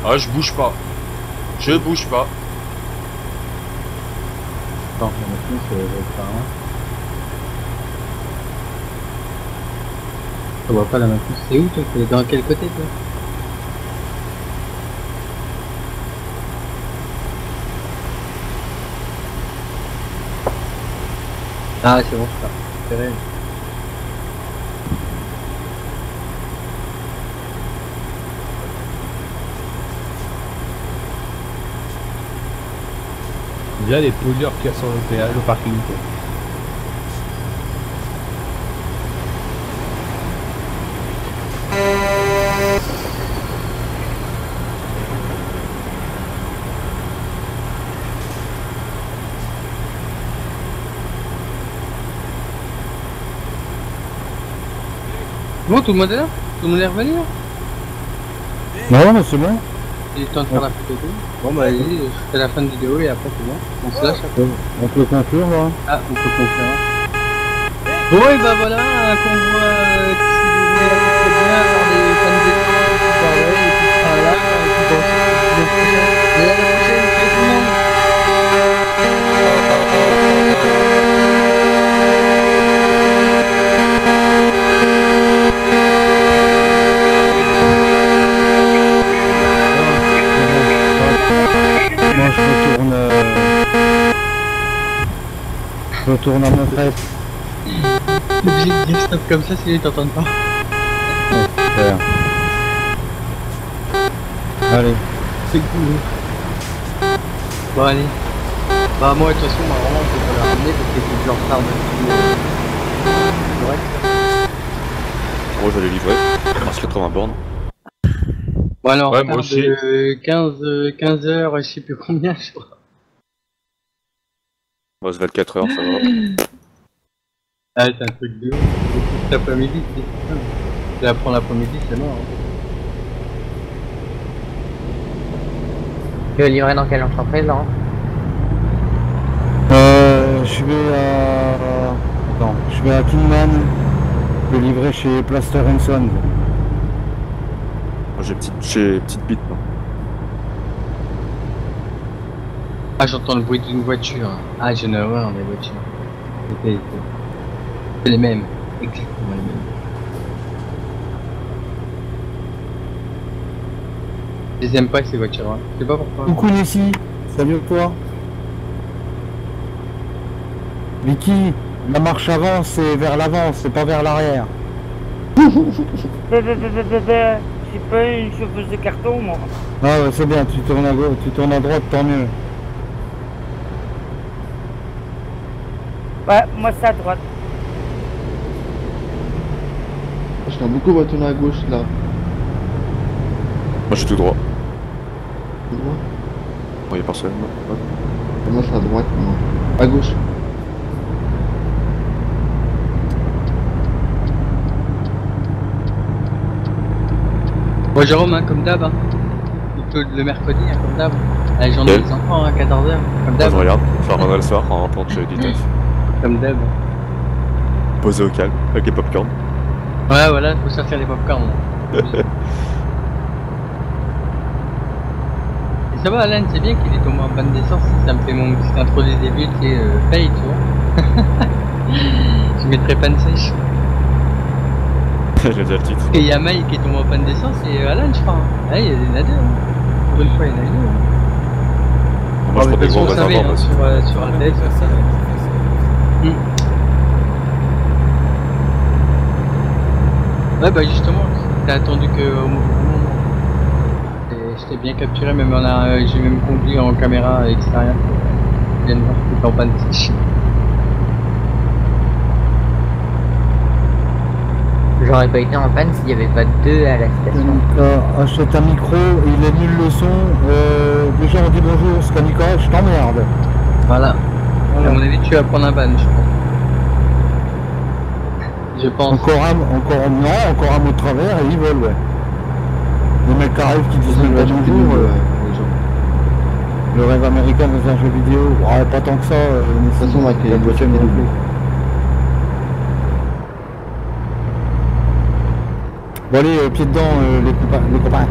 Ah je bouge pas. Je bouge pas. Attends, la machine, c'est pas un. Je vois pas la machine. C'est où toi T'es dans quel côté toi? Ah, c'est bon, je pars. C'est vrai. Il y a des pollueurs qui sont au péage, au parking. Bon, tout le monde est là? Tout le monde est revenu? Là Non, mais c'est bon. Il est temps de faire la photo. Bon bah allez, c'est la fin de vidéo et après c'est bon. On se lâche après. On peut conclure, là? Ah, on peut conclure. Bon et bah voilà, un convoi euh, qui s'est près bien par les fans d'étoiles, tout pareil, et tout sera là, et puis bon, Moi, je retourne. euh, Je retourne à mon frère. T'es obligé de dire stop comme ça sinon ils t'entendent pas. Super. Allez. C'est cool. Bon allez. Bah moi de toute façon, ma vraiment, je pas la ramener parce que c'est en retard de Correct. Moi, je vais les livrer. Il reste 80 bornes. Bon alors, Ouais, moi aussi. de 15, euh, 15 heures, je sais plus combien, je crois. On se 24 heures, ça va. Ah, c'est un truc de ouf. L'après-midi, c'est ça. Prends l'après-midi, c'est mort. hein. Tu veux livrer dans quelle entreprise, Laurent? Euh, je vais à. Attends, je vais à Kingman. Je vais livrer chez Plaster Son. J'ai petite, j'ai petite bite. Ah, j'entends le bruit d'une voiture. Ah, j'en ai horreur des voitures. C'est les mêmes. Exactement les mêmes. Je les aime pas ces voitures. Hein. Je sais pas pourquoi. Coucou Nessie, salut toi. Vicky, la marche avant c'est vers l'avant, c'est pas vers l'arrière. [LAUGHS] J'ai pas une chauffeuse de carton, moi. Ah ouais, c'est bien, tu tournes à gauche, tu tournes à droite, tant mieux. Ouais, moi c'est à droite. Je sens beaucoup va tourner à gauche là. Moi je suis tout droit. Tu vois Bon, y a personne. Ouais. Moi c'est à droite, moi. À gauche. Jérôme, hein, comme d'hab. Hein. Plutôt le mercredi, hein, comme d'hab. La journée des enfants, hein, 14h. Comme d'hab. je regarde, je le soir en rentrant du taf. [LAUGHS] Comme d'hab. Posé au calme, avec les popcorn. Ouais, voilà, faut sortir les popcorn. [LAUGHS] Et ça va, Alan, c'est bien qu'il est tombé en panne d'essence. Ça me fait mon petit intro des débuts, c'est euh, paye, tu vois. [LAUGHS] Je mettrai panne sèche. [LAUGHS] J'ai déjà le titre. Et il y a Mike qui est tombé en panne d'essence et euh, Alan, je crois. Ouais, il y en a deux. hein. Pour une fois, il y en a deux. hein. Moi je Oh, prends des gros réservoirs hein, sur, euh, sur on fait ça. Ouais, bah justement, t'as attendu que au moment. T'ai bien capturé, même on a, euh, j'ai même conduit en caméra extérieure. De voir en panne J'aurais pas été en panne s'il n'y avait pas deux à la station. Skanika, achète un micro, il annule le son. Euh, déjà on dit bonjour Skanika, je t'emmerde. Voilà. À Voilà. mon avis, tu vas prendre un ban, je pense. Je pense. Encore un, encore un, non, encore un mot de travers et ils volent, ouais. Les mecs qui arrivent qui disent même pas bonjour, euh, les gens. le rêve américain dans un jeu vidéo, ouais, pas tant que ça. euh, De toute façon, la voiture voiture me Bon allez, euh, pied dedans euh, les, copains, les copains.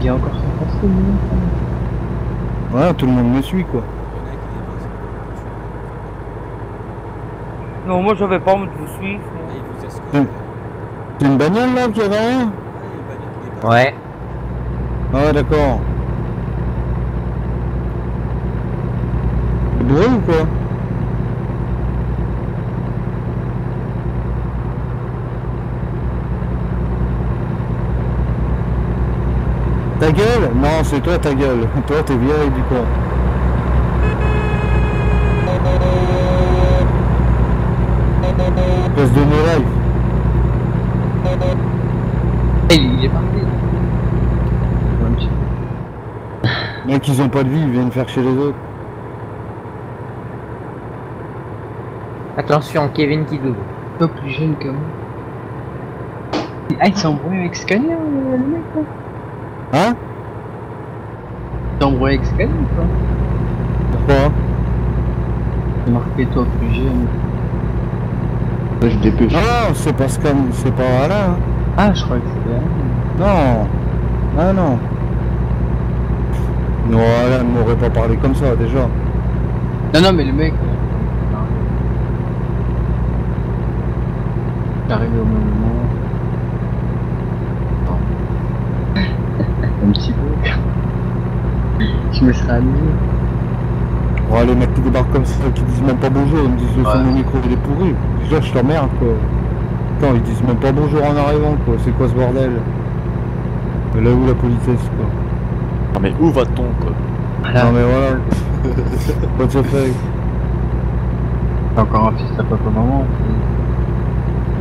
Il y a encore 50 minutes. Ouais, tout le monde me suit quoi. Non, moi j'avais pas envie de vous suivre. Il vous escorte. C'est une bagnole là qui a derrière il est pas- il est pas- Ouais. Ah ouais d'accord. Bourré ou quoi Ta gueule Non, c'est toi ta gueule. Toi t'es vieille du coup. Espèce de. Eh, Il est parti. Mec, ils ont pas de vie, ils viennent faire chez les autres. Attention, Kevin qui double. Pas plus jeune que moi. Ah, il s'est embrouillé avec Scania, le mec. Hein? Avec Scania, quoi. Pourquoi C'est marqué toi plus jeune. Là, je dépêche. Non, c'est pas Scan, c'est pas Alain. hein. Ah, je crois que c'était. Non. Ah non. Non, Alain ne m'aurait pas parlé comme ça déjà. Non, non, mais le mec. euh, Il est arrivé au même moment. Non. Un petit peu. [LAUGHS] Je me serais amusé. Ouais, les mecs qui débarquent comme ça, qui disent même pas bonjour, ils me disent le son de mon micro il est pourri. Déjà je t'emmerde quoi. Putain, ils disent même pas bonjour en arrivant quoi, c'est quoi ce bordel? Mais là où la politesse quoi? Ah mais où va-t-on quoi? Voilà. Non mais voilà. [LAUGHS] What the fuck? T'as encore un fils à papa maman.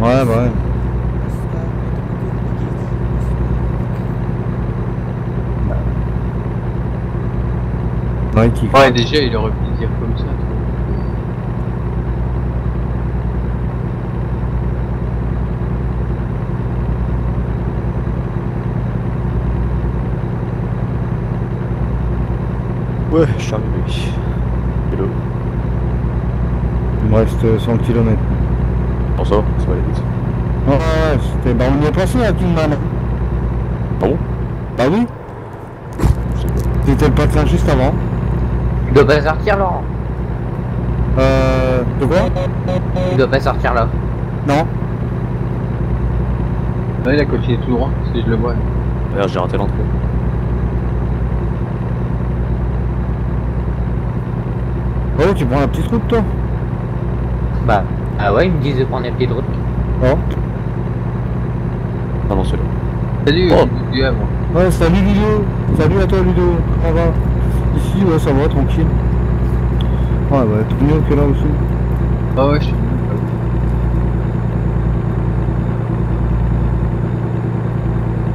Ouais bah ouais. Ouais, qui Ouais, déjà, il aurait pu le dire comme ça. Ouais, je suis arrivé. Hello. Il me reste 100 km. Bon ça va, ça va aller vite. Ouais, ouais, c'était. Bah on y est passé à Kingman. Ah bon? Bah oui. C'était le patin juste avant. Tu dois pas sortir, Laurent. Euh. De quoi Tu dois pas sortir là. Non. Là, il a continué tout droit, si je le vois. D'ailleurs j'ai raté l'entrée. Oh, tu prends la petite route toi Bah, ah ouais, ils me disent de prendre la petite route. Oh. Ah non, c'est là. Salut, Oh. Havre. Ouais, salut Ludo. Salut à toi Ludo. Comment va? Ici, ouais, ça va, tranquille. Ouais, bah, tout mieux que là aussi? Ah ouais, je suis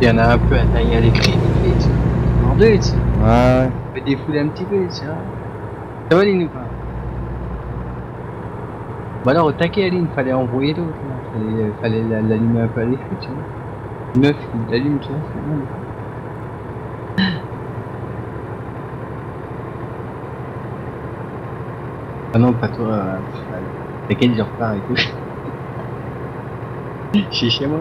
Il y en a un peu à tailler à l'écrit, vite vois. Bordel, tu sais. Ouais, ouais. On défouler un petit peu, tu vois. Ça va, Lynn, ou pas Bah alors, au taquet, Aline, fallait envoyer l'autre, là. Fallait, euh, fallait la- l'allumer un peu à l'écrit, tu vois. Meuf qui l'allume, tu vois, c'est bon. Ah non, pas toi. euh, T'inquiète, je repars et tout. [LAUGHS] Je suis chez moi.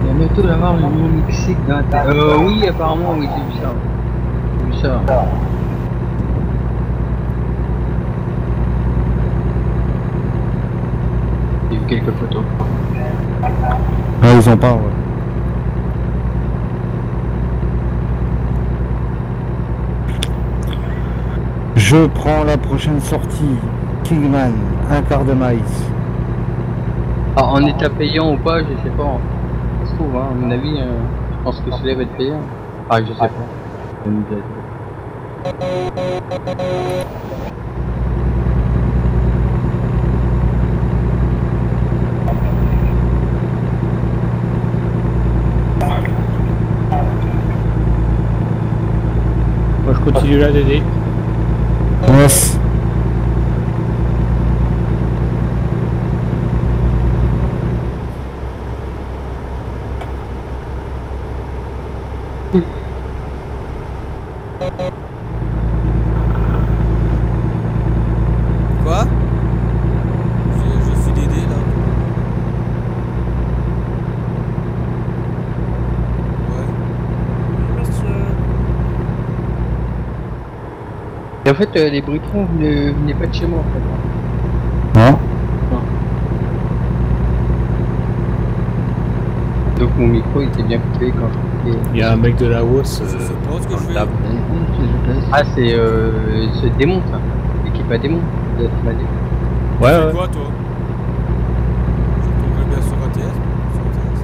Il y a bientôt d'avoir le nouveau Mexique dans la tête. Euh, oui, apparemment, oui, j'ai vu ça. J'ai vu ça. J'ai vu quelques photos. Ouais, ils en parlent, ouais. Je prends la prochaine sortie. Kingman, un quart de maïs. Ah, en état payant ou pas, je sais pas. Ça se trouve, hein, à mon avis, euh, je pense que celui-là va être payant. Ah, je sais pas. Sais pas. Moi, je continue là, Dédé. Yes. Quoi je, je suis Dédé là. Ouais. Et en fait, euh, les bruits de fond venaient, venaient pas de chez moi, en fait. Non Donc mon micro il était bien coupé quand je Il y a un mec de la. Je ce je fais. là. Ah, c'est euh, se démonte, hein. l'équipe à m'as dit. Ouais, Tu fais ouais. quoi toi? Je tomberai bien sur ATS Sur ATS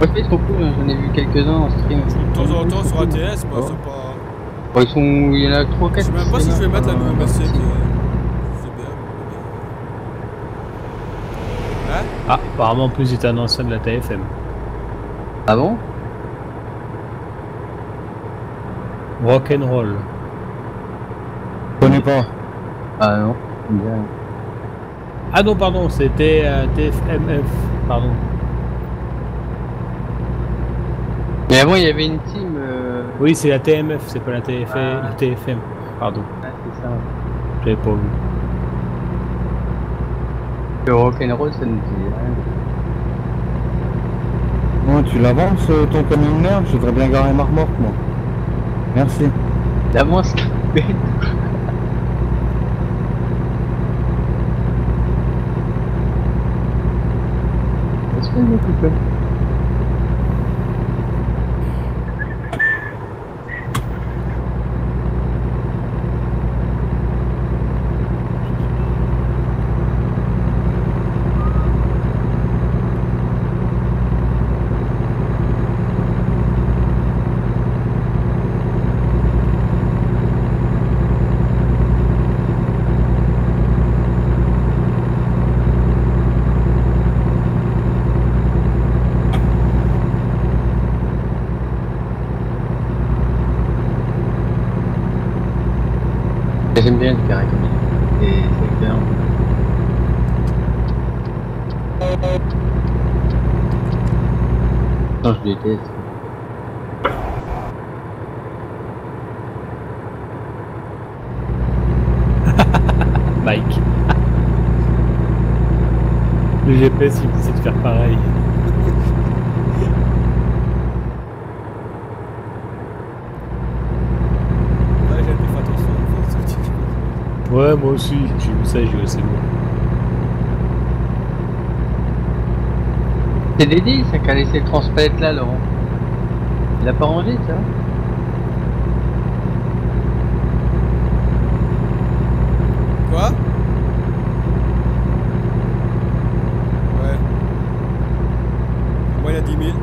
Ouais, c'est trop cool, hein, j'en ai vu quelques-uns en stream. De temps en temps sur ATS, moi Oh. c'est pas. Bon, ils sont... Il y en a 3 4 Je sais même pas si je vais mettre la nouvelle. C'est bien. Hein? Ah, apparemment, en plus, il était un ancien de la TFM. Ah bon? Rock'n'roll. Je connais pas. Ah non. Ah non, pardon, c'était euh, TFMF. Pardon. Mais avant il y avait une team... Oui, c'est la TMF, c'est pas la, TF... la TFM. Pardon, Ah, c'est ça. j'avais pas vu. Le rock'n'roll ça ne dit rien. Bon, tu l'avances euh, ton camion de merde Je voudrais bien garer ma remorque, moi. Merci. D'avance, bête. Est-ce que je me coupe J'aime bien le carré comme ça. Et c'est clair. Attends, je déteste. Mike. Le GPS, il essaie de faire pareil. Ouais, j'ai fait attention. faut sortir, je Ouais, moi aussi, j'ai vu ça, j'ai c'est bon. C'est Dédé, ça qui a laissé le transpalette là, Laurent. Il a pas rangé, ça Quoi Ouais. Moi, il y a 10 000.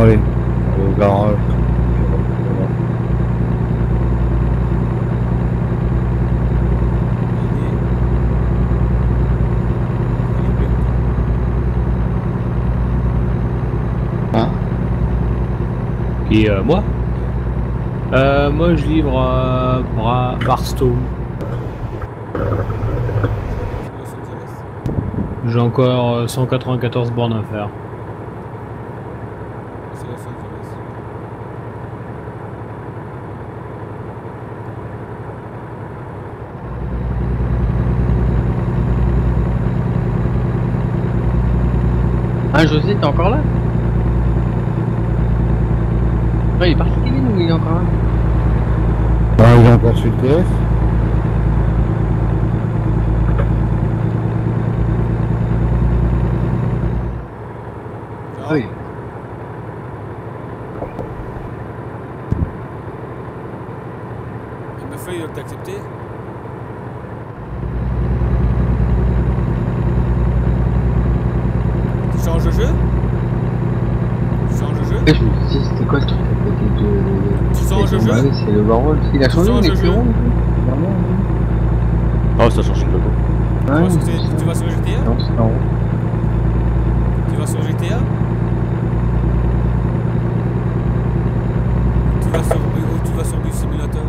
Allez, au garage. Et euh, moi euh, Je livre euh, Bra Barstow. J'ai encore euh, 194 bornes à faire. Hein, José, t'es encore là Ouais, il est parti, Kevin, ou il est encore là Bah, il est encore sur le TS. Ah oui. Et ma feuille, t'as accepté Tu changes de jeu Tu changes de jeu Et je me disais, c'était quoi ce truc à côté de. Tu changes de Bah jeu oui, c'est le Warhol. Il a Tu changé, rond, lui. Vraiment, Oh, ça change le logo. tu, Ouais, vas sur, c'est- tu vas sur GTA Non, c'est. Tu vas sur GTA Tu vas sur, ou tu vas sur du simulateur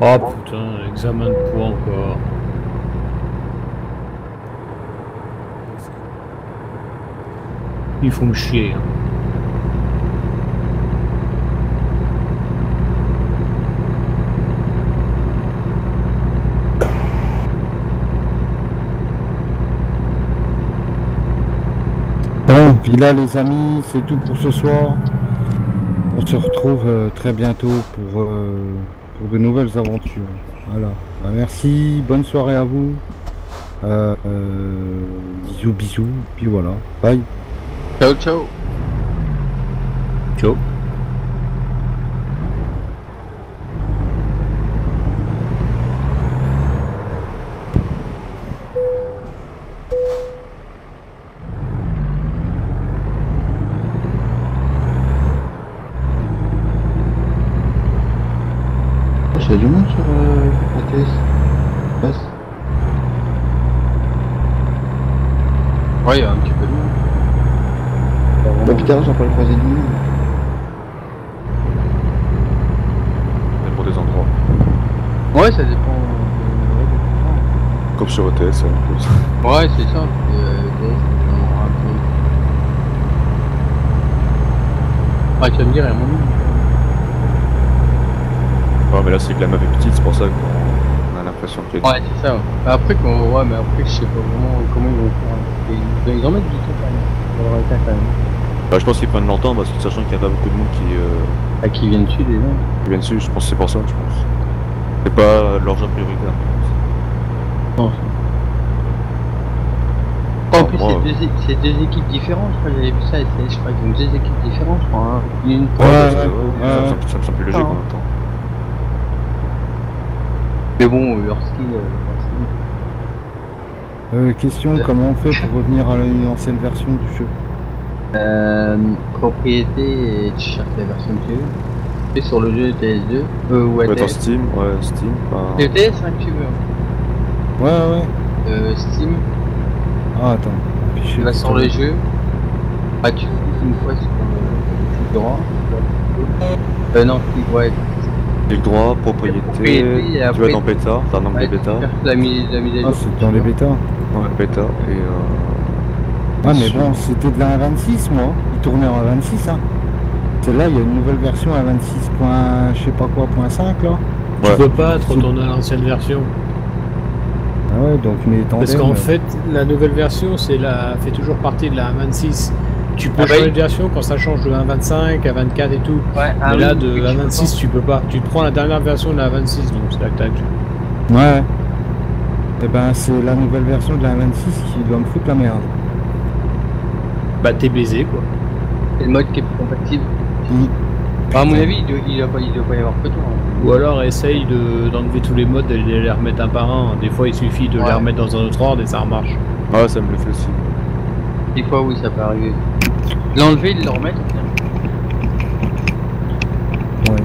Oh putain, examen de poids encore. Ils font chier. Bon, puis là les amis, c'est tout pour ce soir. On se retrouve euh, très bientôt pour, euh, pour de nouvelles aventures. Voilà. Bah, merci, bonne soirée à vous. Euh, bisous, bisous, puis voilà. Bye. Ciao, ciao. Il y a du monde sur euh, ATS. Passe. Ouais, il y a un petit peu de putain, j'en parle croisé de. Ça dépend des endroits. Ouais, ça dépend. Comme sur ETS, chose. Ouais, c'est ça. Euh, aura un peu. Ah, tu vas me dire, il y a un moment. Ouais, mais là, c'est que la map est petite, c'est pour ça qu'on a l'impression a Ouais, c'est ça. ouais. Après, qu'on- ouais, mais après, je sais pas vraiment comment ils vont faire. Ils, ils en mettent du temps quand même. Ça quand même. Bah, je pense qu'ils prennent leur temps parce que sachant qu'il n'y a pas beaucoup de monde qui, euh, Ah, qui viennent dessus déjà. qui viennent dessus, je pense que c'est pour ça, je pense. C'est pas leur job prioritaire. Non, En plus, c'est deux, deux équipes différentes, je crois, j'avais vu ça, et c'est- je crois qu'ils ont deux équipes différentes, je crois. hein. Une Ouais, pour- ouais, pour- ouais, ça, me- ça me semble plus logique en même temps. Mais bon, leur ski, euh, Euh, question, comment on fait pour [LAUGHS] revenir à une ancienne version du jeu? Euh, propriété et tu cherches la version que tu veux. Et sur le jeu TS2 euh, ou Ouais, dans ATS. Steam, ouais, Steam. enfin, Le TS hein, que tu veux. Ouais, ouais. Euh, Steam, Ah, attends. tu vas sur le jeu. Ah, tu cliques une fois sur le clic droit. Euh, non, clic ouais. Clic droit, propriété, Propriété, tu vas dans bêta, t'as un Ouais, de tu bêta. la la Ah, c'est dans les bêtas. Ouais, bêta, et euh... Ah, mais bon, c'était de la 1.26, moi. Il tournait en 1.26, hein. Celle-là, il y a une nouvelle version à 26. point- je sais pas quoi, point 5, là. Tu peux pas te retourner à l'ancienne version. Ah ouais, donc mes tandems... Parce qu'en euh, fait, la nouvelle version, c'est la fait toujours partie de la 1.26. Tu peux Ah bah changer de version quand ça change de 1.25 à 24 et tout. Ouais, ah Mais là, oui, de tu peux 1.26, tu peux pas. Tu te prends la dernière version de la 26, donc c'est là que t'as- Ouais. Eh ben, c'est la nouvelle version de la 1.26 qui doit me foutre la merde. Bah, t'es baisé, quoi. C'est le mode qui est plus compatible. Bah, à mon avis, il doit, il doit pas, il doit pas y avoir que toi. hein. Ou alors essaye de- d'enlever tous les modes et de les remettre un par un. Des fois, il suffit de les remettre dans un autre ordre et ça remarche. Ouais, ça me le fait aussi. Des fois, oui, ça peut arriver. L'enlever, le remettre. Ouais.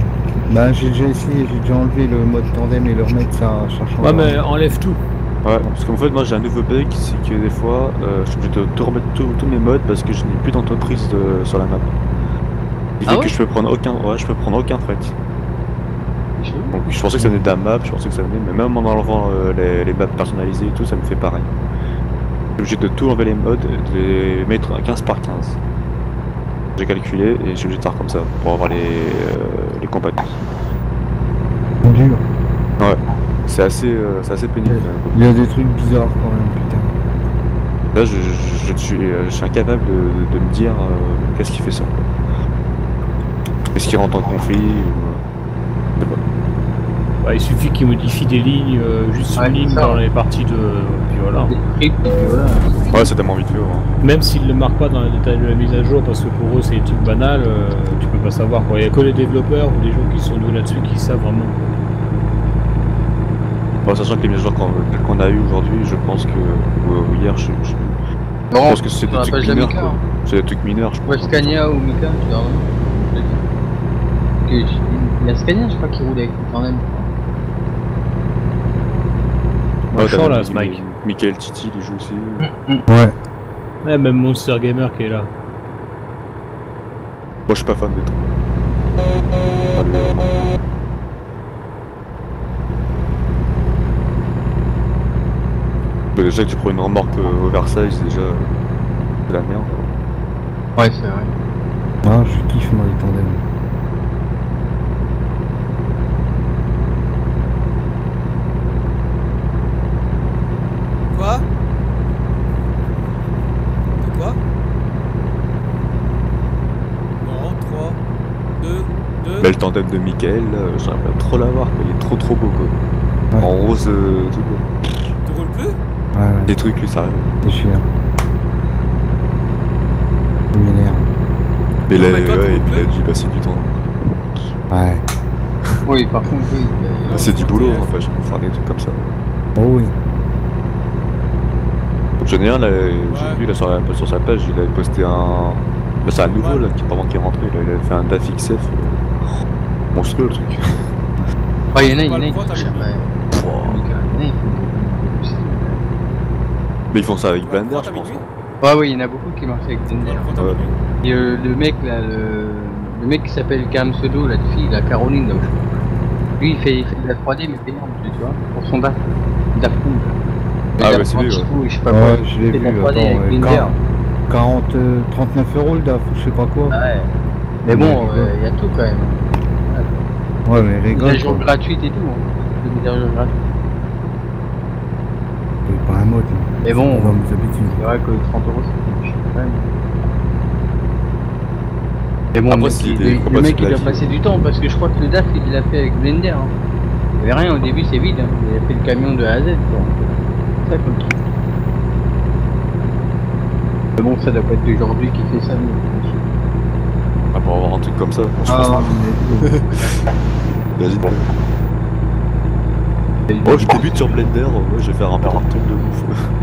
Bah, j'ai déjà essayé, j'ai déjà enlevé le mode tandem et le remettre, ça, ça change. Ouais, mais enlève tout. Ouais, parce qu'en fait, moi j'ai un nouveau bug, c'est que des fois, euh, je suis obligé de tout remettre tous tous mes modes parce que je n'ai plus d'entreprise de- sur la map. Il Ah fait ouais que je peux prendre aucun, ouais, je peux prendre aucun fret. Donc je pensais que ça venait de la map, je pensais que ça venait, mais même en enlevant euh, les, les maps personnalisées et tout, ça me fait pareil. Je suis obligé de tout enlever les modes, et de les mettre à 15 par 15. J'ai calculé et je suis obligé de faire comme ça pour avoir les, euh, les compagnies. dur. Ouais, c'est assez, euh, c'est assez pénible. Il y a des trucs bizarres quand même, putain. Là, je, je, je suis, euh, je suis incapable de, de me dire euh, qu'est-ce qui fait ça. Est-ce qu'il rentre en conflit ou... je sais pas. Bah, il suffit qu'il modifie des lignes, euh, juste Ouais, une ligne ça. dans les parties de. Puis voilà. Et puis voilà. Ouais, c'est tellement vite fait. hein. Même s'ils ne le marquent pas dans les détails de la mise à jour, parce que pour eux c'est des trucs banals, euh, tu peux pas savoir. quoi. Il y a que les développeurs ou des gens qui sont doués là-dessus qui savent vraiment. Bon, sachant que les mises à jour qu'on a eu aujourd'hui, je pense que. Ou, ou hier, je, je, je Non, pense que c'est des trucs pas mineurs. Hein. C'est des trucs mineurs, je pense. Ouais, Scania ou Mika, tu vois. Il y a Scania, je crois, qui roule avec le tandem. Ouais, t'as là, ce mec. Michael Titi, il joue aussi. Ouais. Ouais, même Monster Gamer qui est là. Moi, je suis pas fan des trucs. Pas le- Bah, déjà que tu prends une remorque euh, oversize, déjà, euh, c'est la merde. Ouais, c'est vrai. Ah, je kiffe moi les tandems. Quoi? De quoi? Non, 3, 2, 2. Mais le tandem de Michael, j'aimerais trop l'avoir, quoi. il est trop trop beau quoi. Ouais. En rose, euh, tout quoi. Ouais, ouais, Des trucs lui, ça arrive. c'est cher. Il m'énerve. Mais là, ouais, roules il a plus dû passer du temps. Ouais. Oui, par contre, oui. euh, C'est du boulot, en fait, faire des trucs comme ça. Oh oui. J'en ai un là, j'ai vu là sur, sur sa page, il avait posté un. Bah, c'est un nouveau là, qui, pendant qu'il est rentré, là, il avait fait un DAF XF. euh, Monstrueux le truc. Ouais, il y en a, il y en a, le ils droit, font t'as cher, mis. ouais. Mika, il y en a, ils font- Mais ils font ça avec Blender, je pense. lui Ouais, oui, il y en a beaucoup qui marchent avec Blender. Et euh, le mec là, le, le mec qui s'appelle un pseudo, la fille, la Caroline, là, crois. Lui, il fait, il fait de la 3D, mais payant, tu vois, pour son DAF. DAF Pool. Ah ouais, c'est lui, ouais. Je sais pas Ouais, quoi. je l'ai Il fait de la vu, 3D attends, avec Blender. 40, 40, euh, 39 euros le DAF ou je sais pas quoi. Ouais. Mais bon, Ouais, euh, il y a tout quand même. Ouais, mais Mise à rigole. jour quoi. gratuite et tout. Hein. Des mises à jour gratuites. C'est pas un mode. Mais bon, on va mes habitudes. c'est vrai que 30 euros, c'est cher quand même. Mais bon, Après, le, c'est mec, des le- le mec compatibles il a actifs. passé du temps parce que je crois que le DAF il l'a fait avec Blender. Hein. Il y avait rien au début, c'est vide. Hein. Il a fait le camion de A à Z. C'est ça comme truc. Mais bon, ça doit pas être d'aujourd'hui qui fait ça. mais- Ah, pour avoir un truc comme ça, je Ah, pense. [LAUGHS] Vas-y, bon. Oh, je débute sur Blender, ouais, je vais faire un un truc de ouf. [LAUGHS]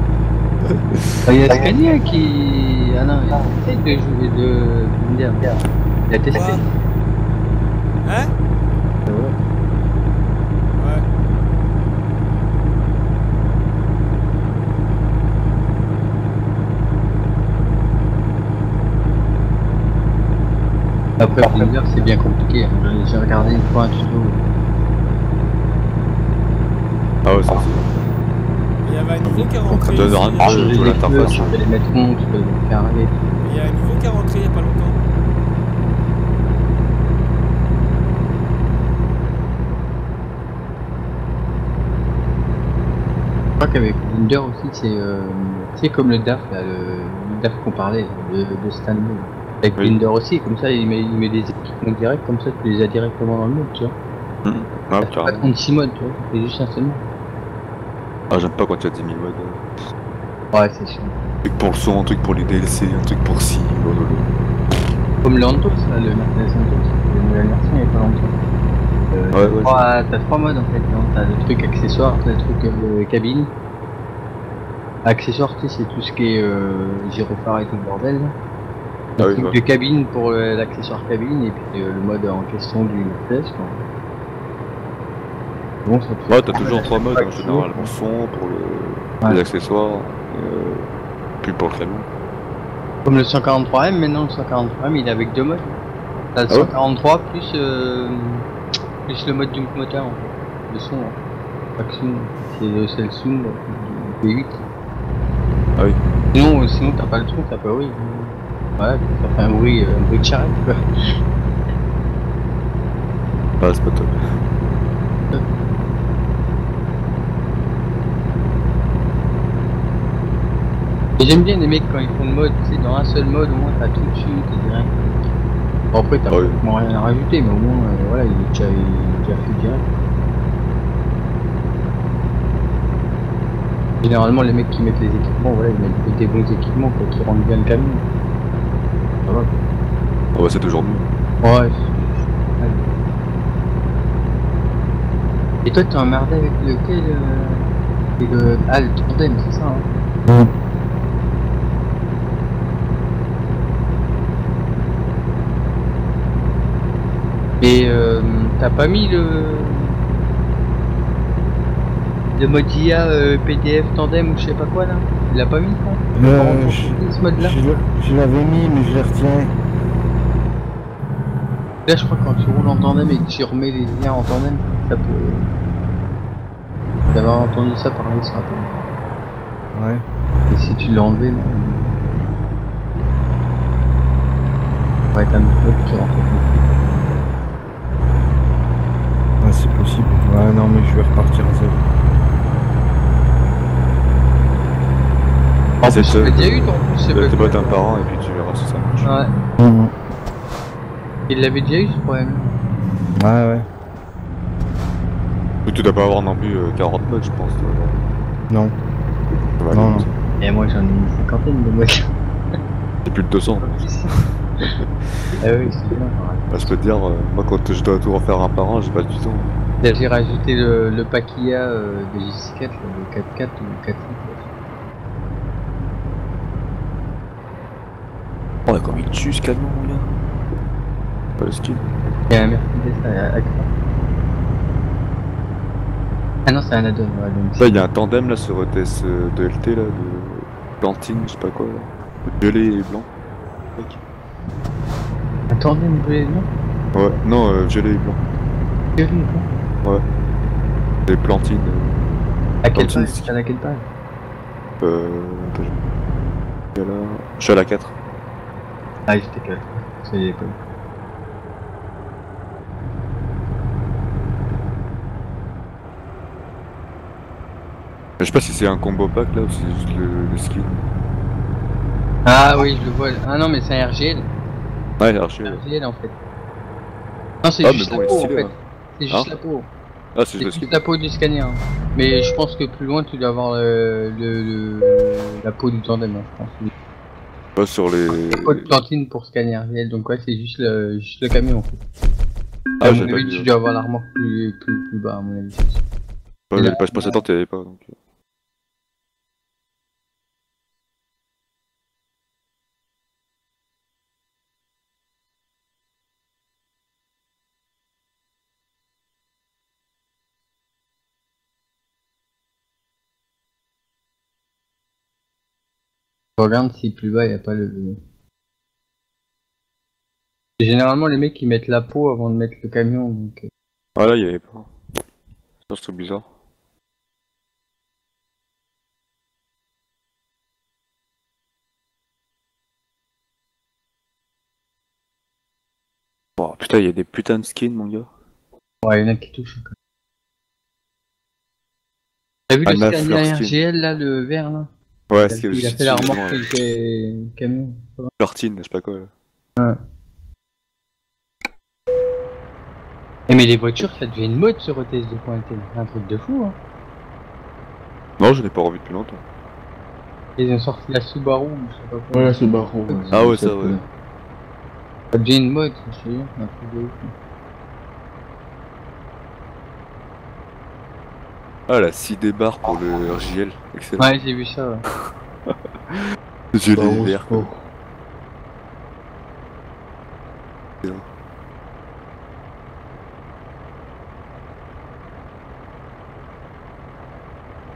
Ah, Il y a Scania qui. Ah non, il essaye de jouer de. dire, Il a testé. Hein Ah ouais. Ouais. Après, Blender, c'est bien compliqué. hein. J'ai- regardé une fois un tuto. Ah ouais, ça Il y avait un nouveau qui est rentré. Ça jeu, l'interface. tu les mettre tu peux les. Il y a un nouveau qui est rentré il y a pas longtemps. Je crois qu'avec Blender aussi, c'est euh, c'est comme le DAF, là, le, le DAF qu'on parlait, de, de Stanley. Avec Oui. Blender aussi, comme ça, il met, il met des équipements directs, comme ça, tu les as directement dans le mode, tu vois. Ah, Pas carrément. 36 modes, tu vois, c'est juste un seul mode. Ah, j'aime pas quand il y a 10 000 modes. Ouais, c'est chiant. Un truc pour le son, un truc pour les DLC, un truc pour si. Comme le Antos, là, le Mercedes Antos, la nouvelle version, il y a pas longtemps. Euh, Ouais, t'as ouais, trois- T'as trois modes en fait, hein. t'as le truc accessoire, t'as le truc euh, cabine. Accessoire, tu c'est tout ce qui est euh, gyrophare et tout le bordel. Ah Le oui, truc ouais. de cabine pour euh, l'accessoire cabine et puis euh, le mode en question du Mercedes. Quoi. Bon, ça Ouais, t'as toujours trois modes en général. Pour le son, pour le... Ouais. les accessoires, euh... puis pour le camion. Comme le 143M, maintenant le 143M il est avec deux modes. T'as le Ah ouais 143 plus, euh, plus le mode du moteur, en fait. le son. hein. C'est le, le son du V8. Ah oui. Sinon, euh, sinon t'as pas le son, t'as pas oui. Ouais, ça fait un bruit, un bruit de charrette quoi. Bah, c'est pas top. Et j'aime bien les mecs quand ils font le mode, tu sais, dans un seul mode, au moins t'as tout dessus, t'es direct. Bon, après t'as Ah pratiquement rien à rajouter, mais au moins, euh, voilà, il est déjà, il est déjà fait direct. Généralement, les mecs qui mettent les équipements, voilà, ils mettent des bons équipements quoi, qui rendent bien le camion. Ça va. Ah ouais, c'est toujours mieux. quoi. Ouais. ouais. Et toi, t'es emmerdé avec lequel euh... et le... Ah, le tandem, c'est ça, hein Et euh, t'as pas mis le le mode IA euh, PDF tandem ou je sais pas quoi là? Il l'a pas mis quoi Euh, Comment je, ce mode là je l'a- je l'avais mis, mais je l'ai retiré. Là je crois que quand tu roules en tandem et que tu remets les liens en tandem, ça peut. J'avais entendu ça parler sur Internet. Ouais. Et si tu l'as enlevé, là, ça va être un autre qui rentre. Ouais, c'est possible. Ouais, non, mais je vais repartir à zéro. En C'est ça. tu l'as déjà eu c'est pas- bottes un par un et puis tu verras si ça marche. Ouais. Il l'avait déjà eu ce problème. Ouais, ouais. Tu dois pas avoir non plus euh, 40 modes, je pense. toi. Non. Va Non, non. Et moi j'en ai une cinquantaine de modes. [LAUGHS] C'est plus de 200. [LAUGHS] ah oui, c'est bien. Bah, je peux te dire, euh, moi quand je dois tout refaire un par un, j'ai pas du temps. J'ai rajouté le, le pack IA euh, de J4, là, le 4.4 ou le 4.5. Oh, là, comme il tue ce camion, mon gars. Pas le skill. Il y a un Mercedes à Accra. Ah non, c'est un add-on, ouais, donc Là, il y a un tandem là sur ETS euh, de LT là, de plantine, je sais pas quoi. Là. Violet et blanc. Un tandem bleu, non Ouais, non, euh, violet et blanc. Violet, non Ouais. Des plantines. euh, À quelle plantines, T'es à quelle page Euh. je- suis à la 4. Ah, j'étais que C'est les pommes. Je sais pas si c'est un combo pack là ou si c'est juste le, le skill. Ah oui, je le vois. Ah non, mais c'est un RGL. Ouais, ouais. RGL en fait. Non, c'est Ah, juste mais la bon, est peau en fait. ouais. C'est juste Hein la peau. Ah, c'est juste la peau du scanner. hein. Mais je pense que plus loin, tu dois avoir le, le, le- la peau du tandem, hein, je pense. Pas sur les. La peau de plantine pour scanner donc ouais, c'est juste le, juste le camion en fait. Ah, à mon pas avis, tu dois avoir la remorque plus, plus, plus bas, à mon avis. Ouais, mais le passe précédent, t'y avais pas. Donc... regarde si plus bas il n'y a pas le. Généralement, les mecs ils mettent la peau avant de mettre le camion. Donc... euh, Ah là, il y avait pas. Ça, c'est bizarre. Oh putain, il y a des putains de skins, mon gars. Ouais, il y en a qui touchent. T'as vu Ah, le skin. RGL là, le vert là? Ouais, il c'est a, il a fait la remorque fait le camion. Flirtine, je sais pas quoi. Ouais. Eh mais les voitures, ça devient une mode sur ETS 2.1, un truc de fou. Hein. Non, je l'ai pas revu depuis longtemps. Ils ont sorti la Subaru, je sais pas quoi. Ouais, la Subaru. ouais, Ah ouais, ça, ouais. Ça devient une mode, je jure, un truc de ouf. Ah, la 6 débarre pour le RJL. Excellent. Ouais, j'ai vu ça. Ouais. [LAUGHS] Quoi. Sport. Excellent.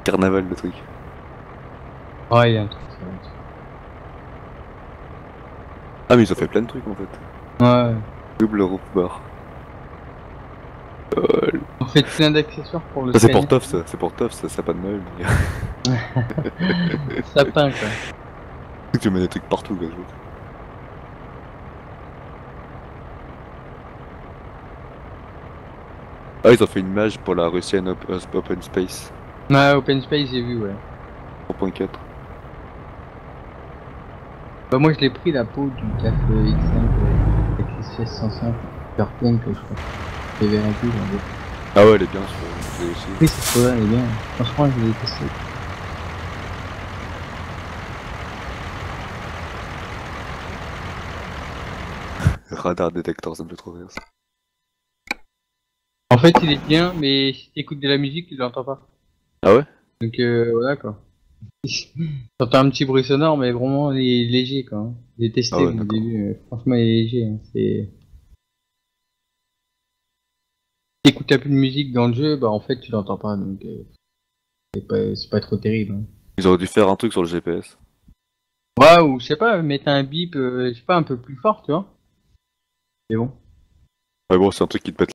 Carnaval, le truc. Ouais, il y a un truc. Ah, mais ils ont fait plein de trucs en fait. Ouais. Double roof bar. On fait plein d'accessoires pour le ça, c'est pour Toff, ça. C'est pour Toff, ça. Ça pas de Noël. les gars. [LAUGHS] Sapin quoi. Tu mets des trucs partout, quoi. je vois. Ah, ils ont fait une mage pour la Russian Op- Op- Open Space Ouais, Open Space, j'ai vu, ouais. 3.4. Bah, moi je l'ai pris la peau du CAF X5 euh, avec les 1605 Perpeng que je crois. Ah ouais, elle est bien sur c'est aussi. Oui, cette là, elle est bien. Franchement, je l'ai testé. [LAUGHS] Radar détecteur, ça me fait trop rire. ça. En fait, il est bien, mais si t'écoutes de la musique, tu l'entends pas. Ah ouais? Donc euh, voilà quoi. [LAUGHS] T'entends un petit bruit sonore, mais vraiment il est léger quoi. hein. J'ai testé Ah ouais, au début, euh, franchement il est léger. hein. C'est. T'écoutes un peu de musique dans le jeu, bah en fait tu l'entends pas, donc euh, c'est pas, pas trop terrible. hein. Ils auraient dû faire un truc sur le GPS. Ouais, ou je sais pas, mettre un bip, euh, je sais pas, un peu plus fort, tu vois. C'est bon. Ouais, bon, c'est un truc qui te pète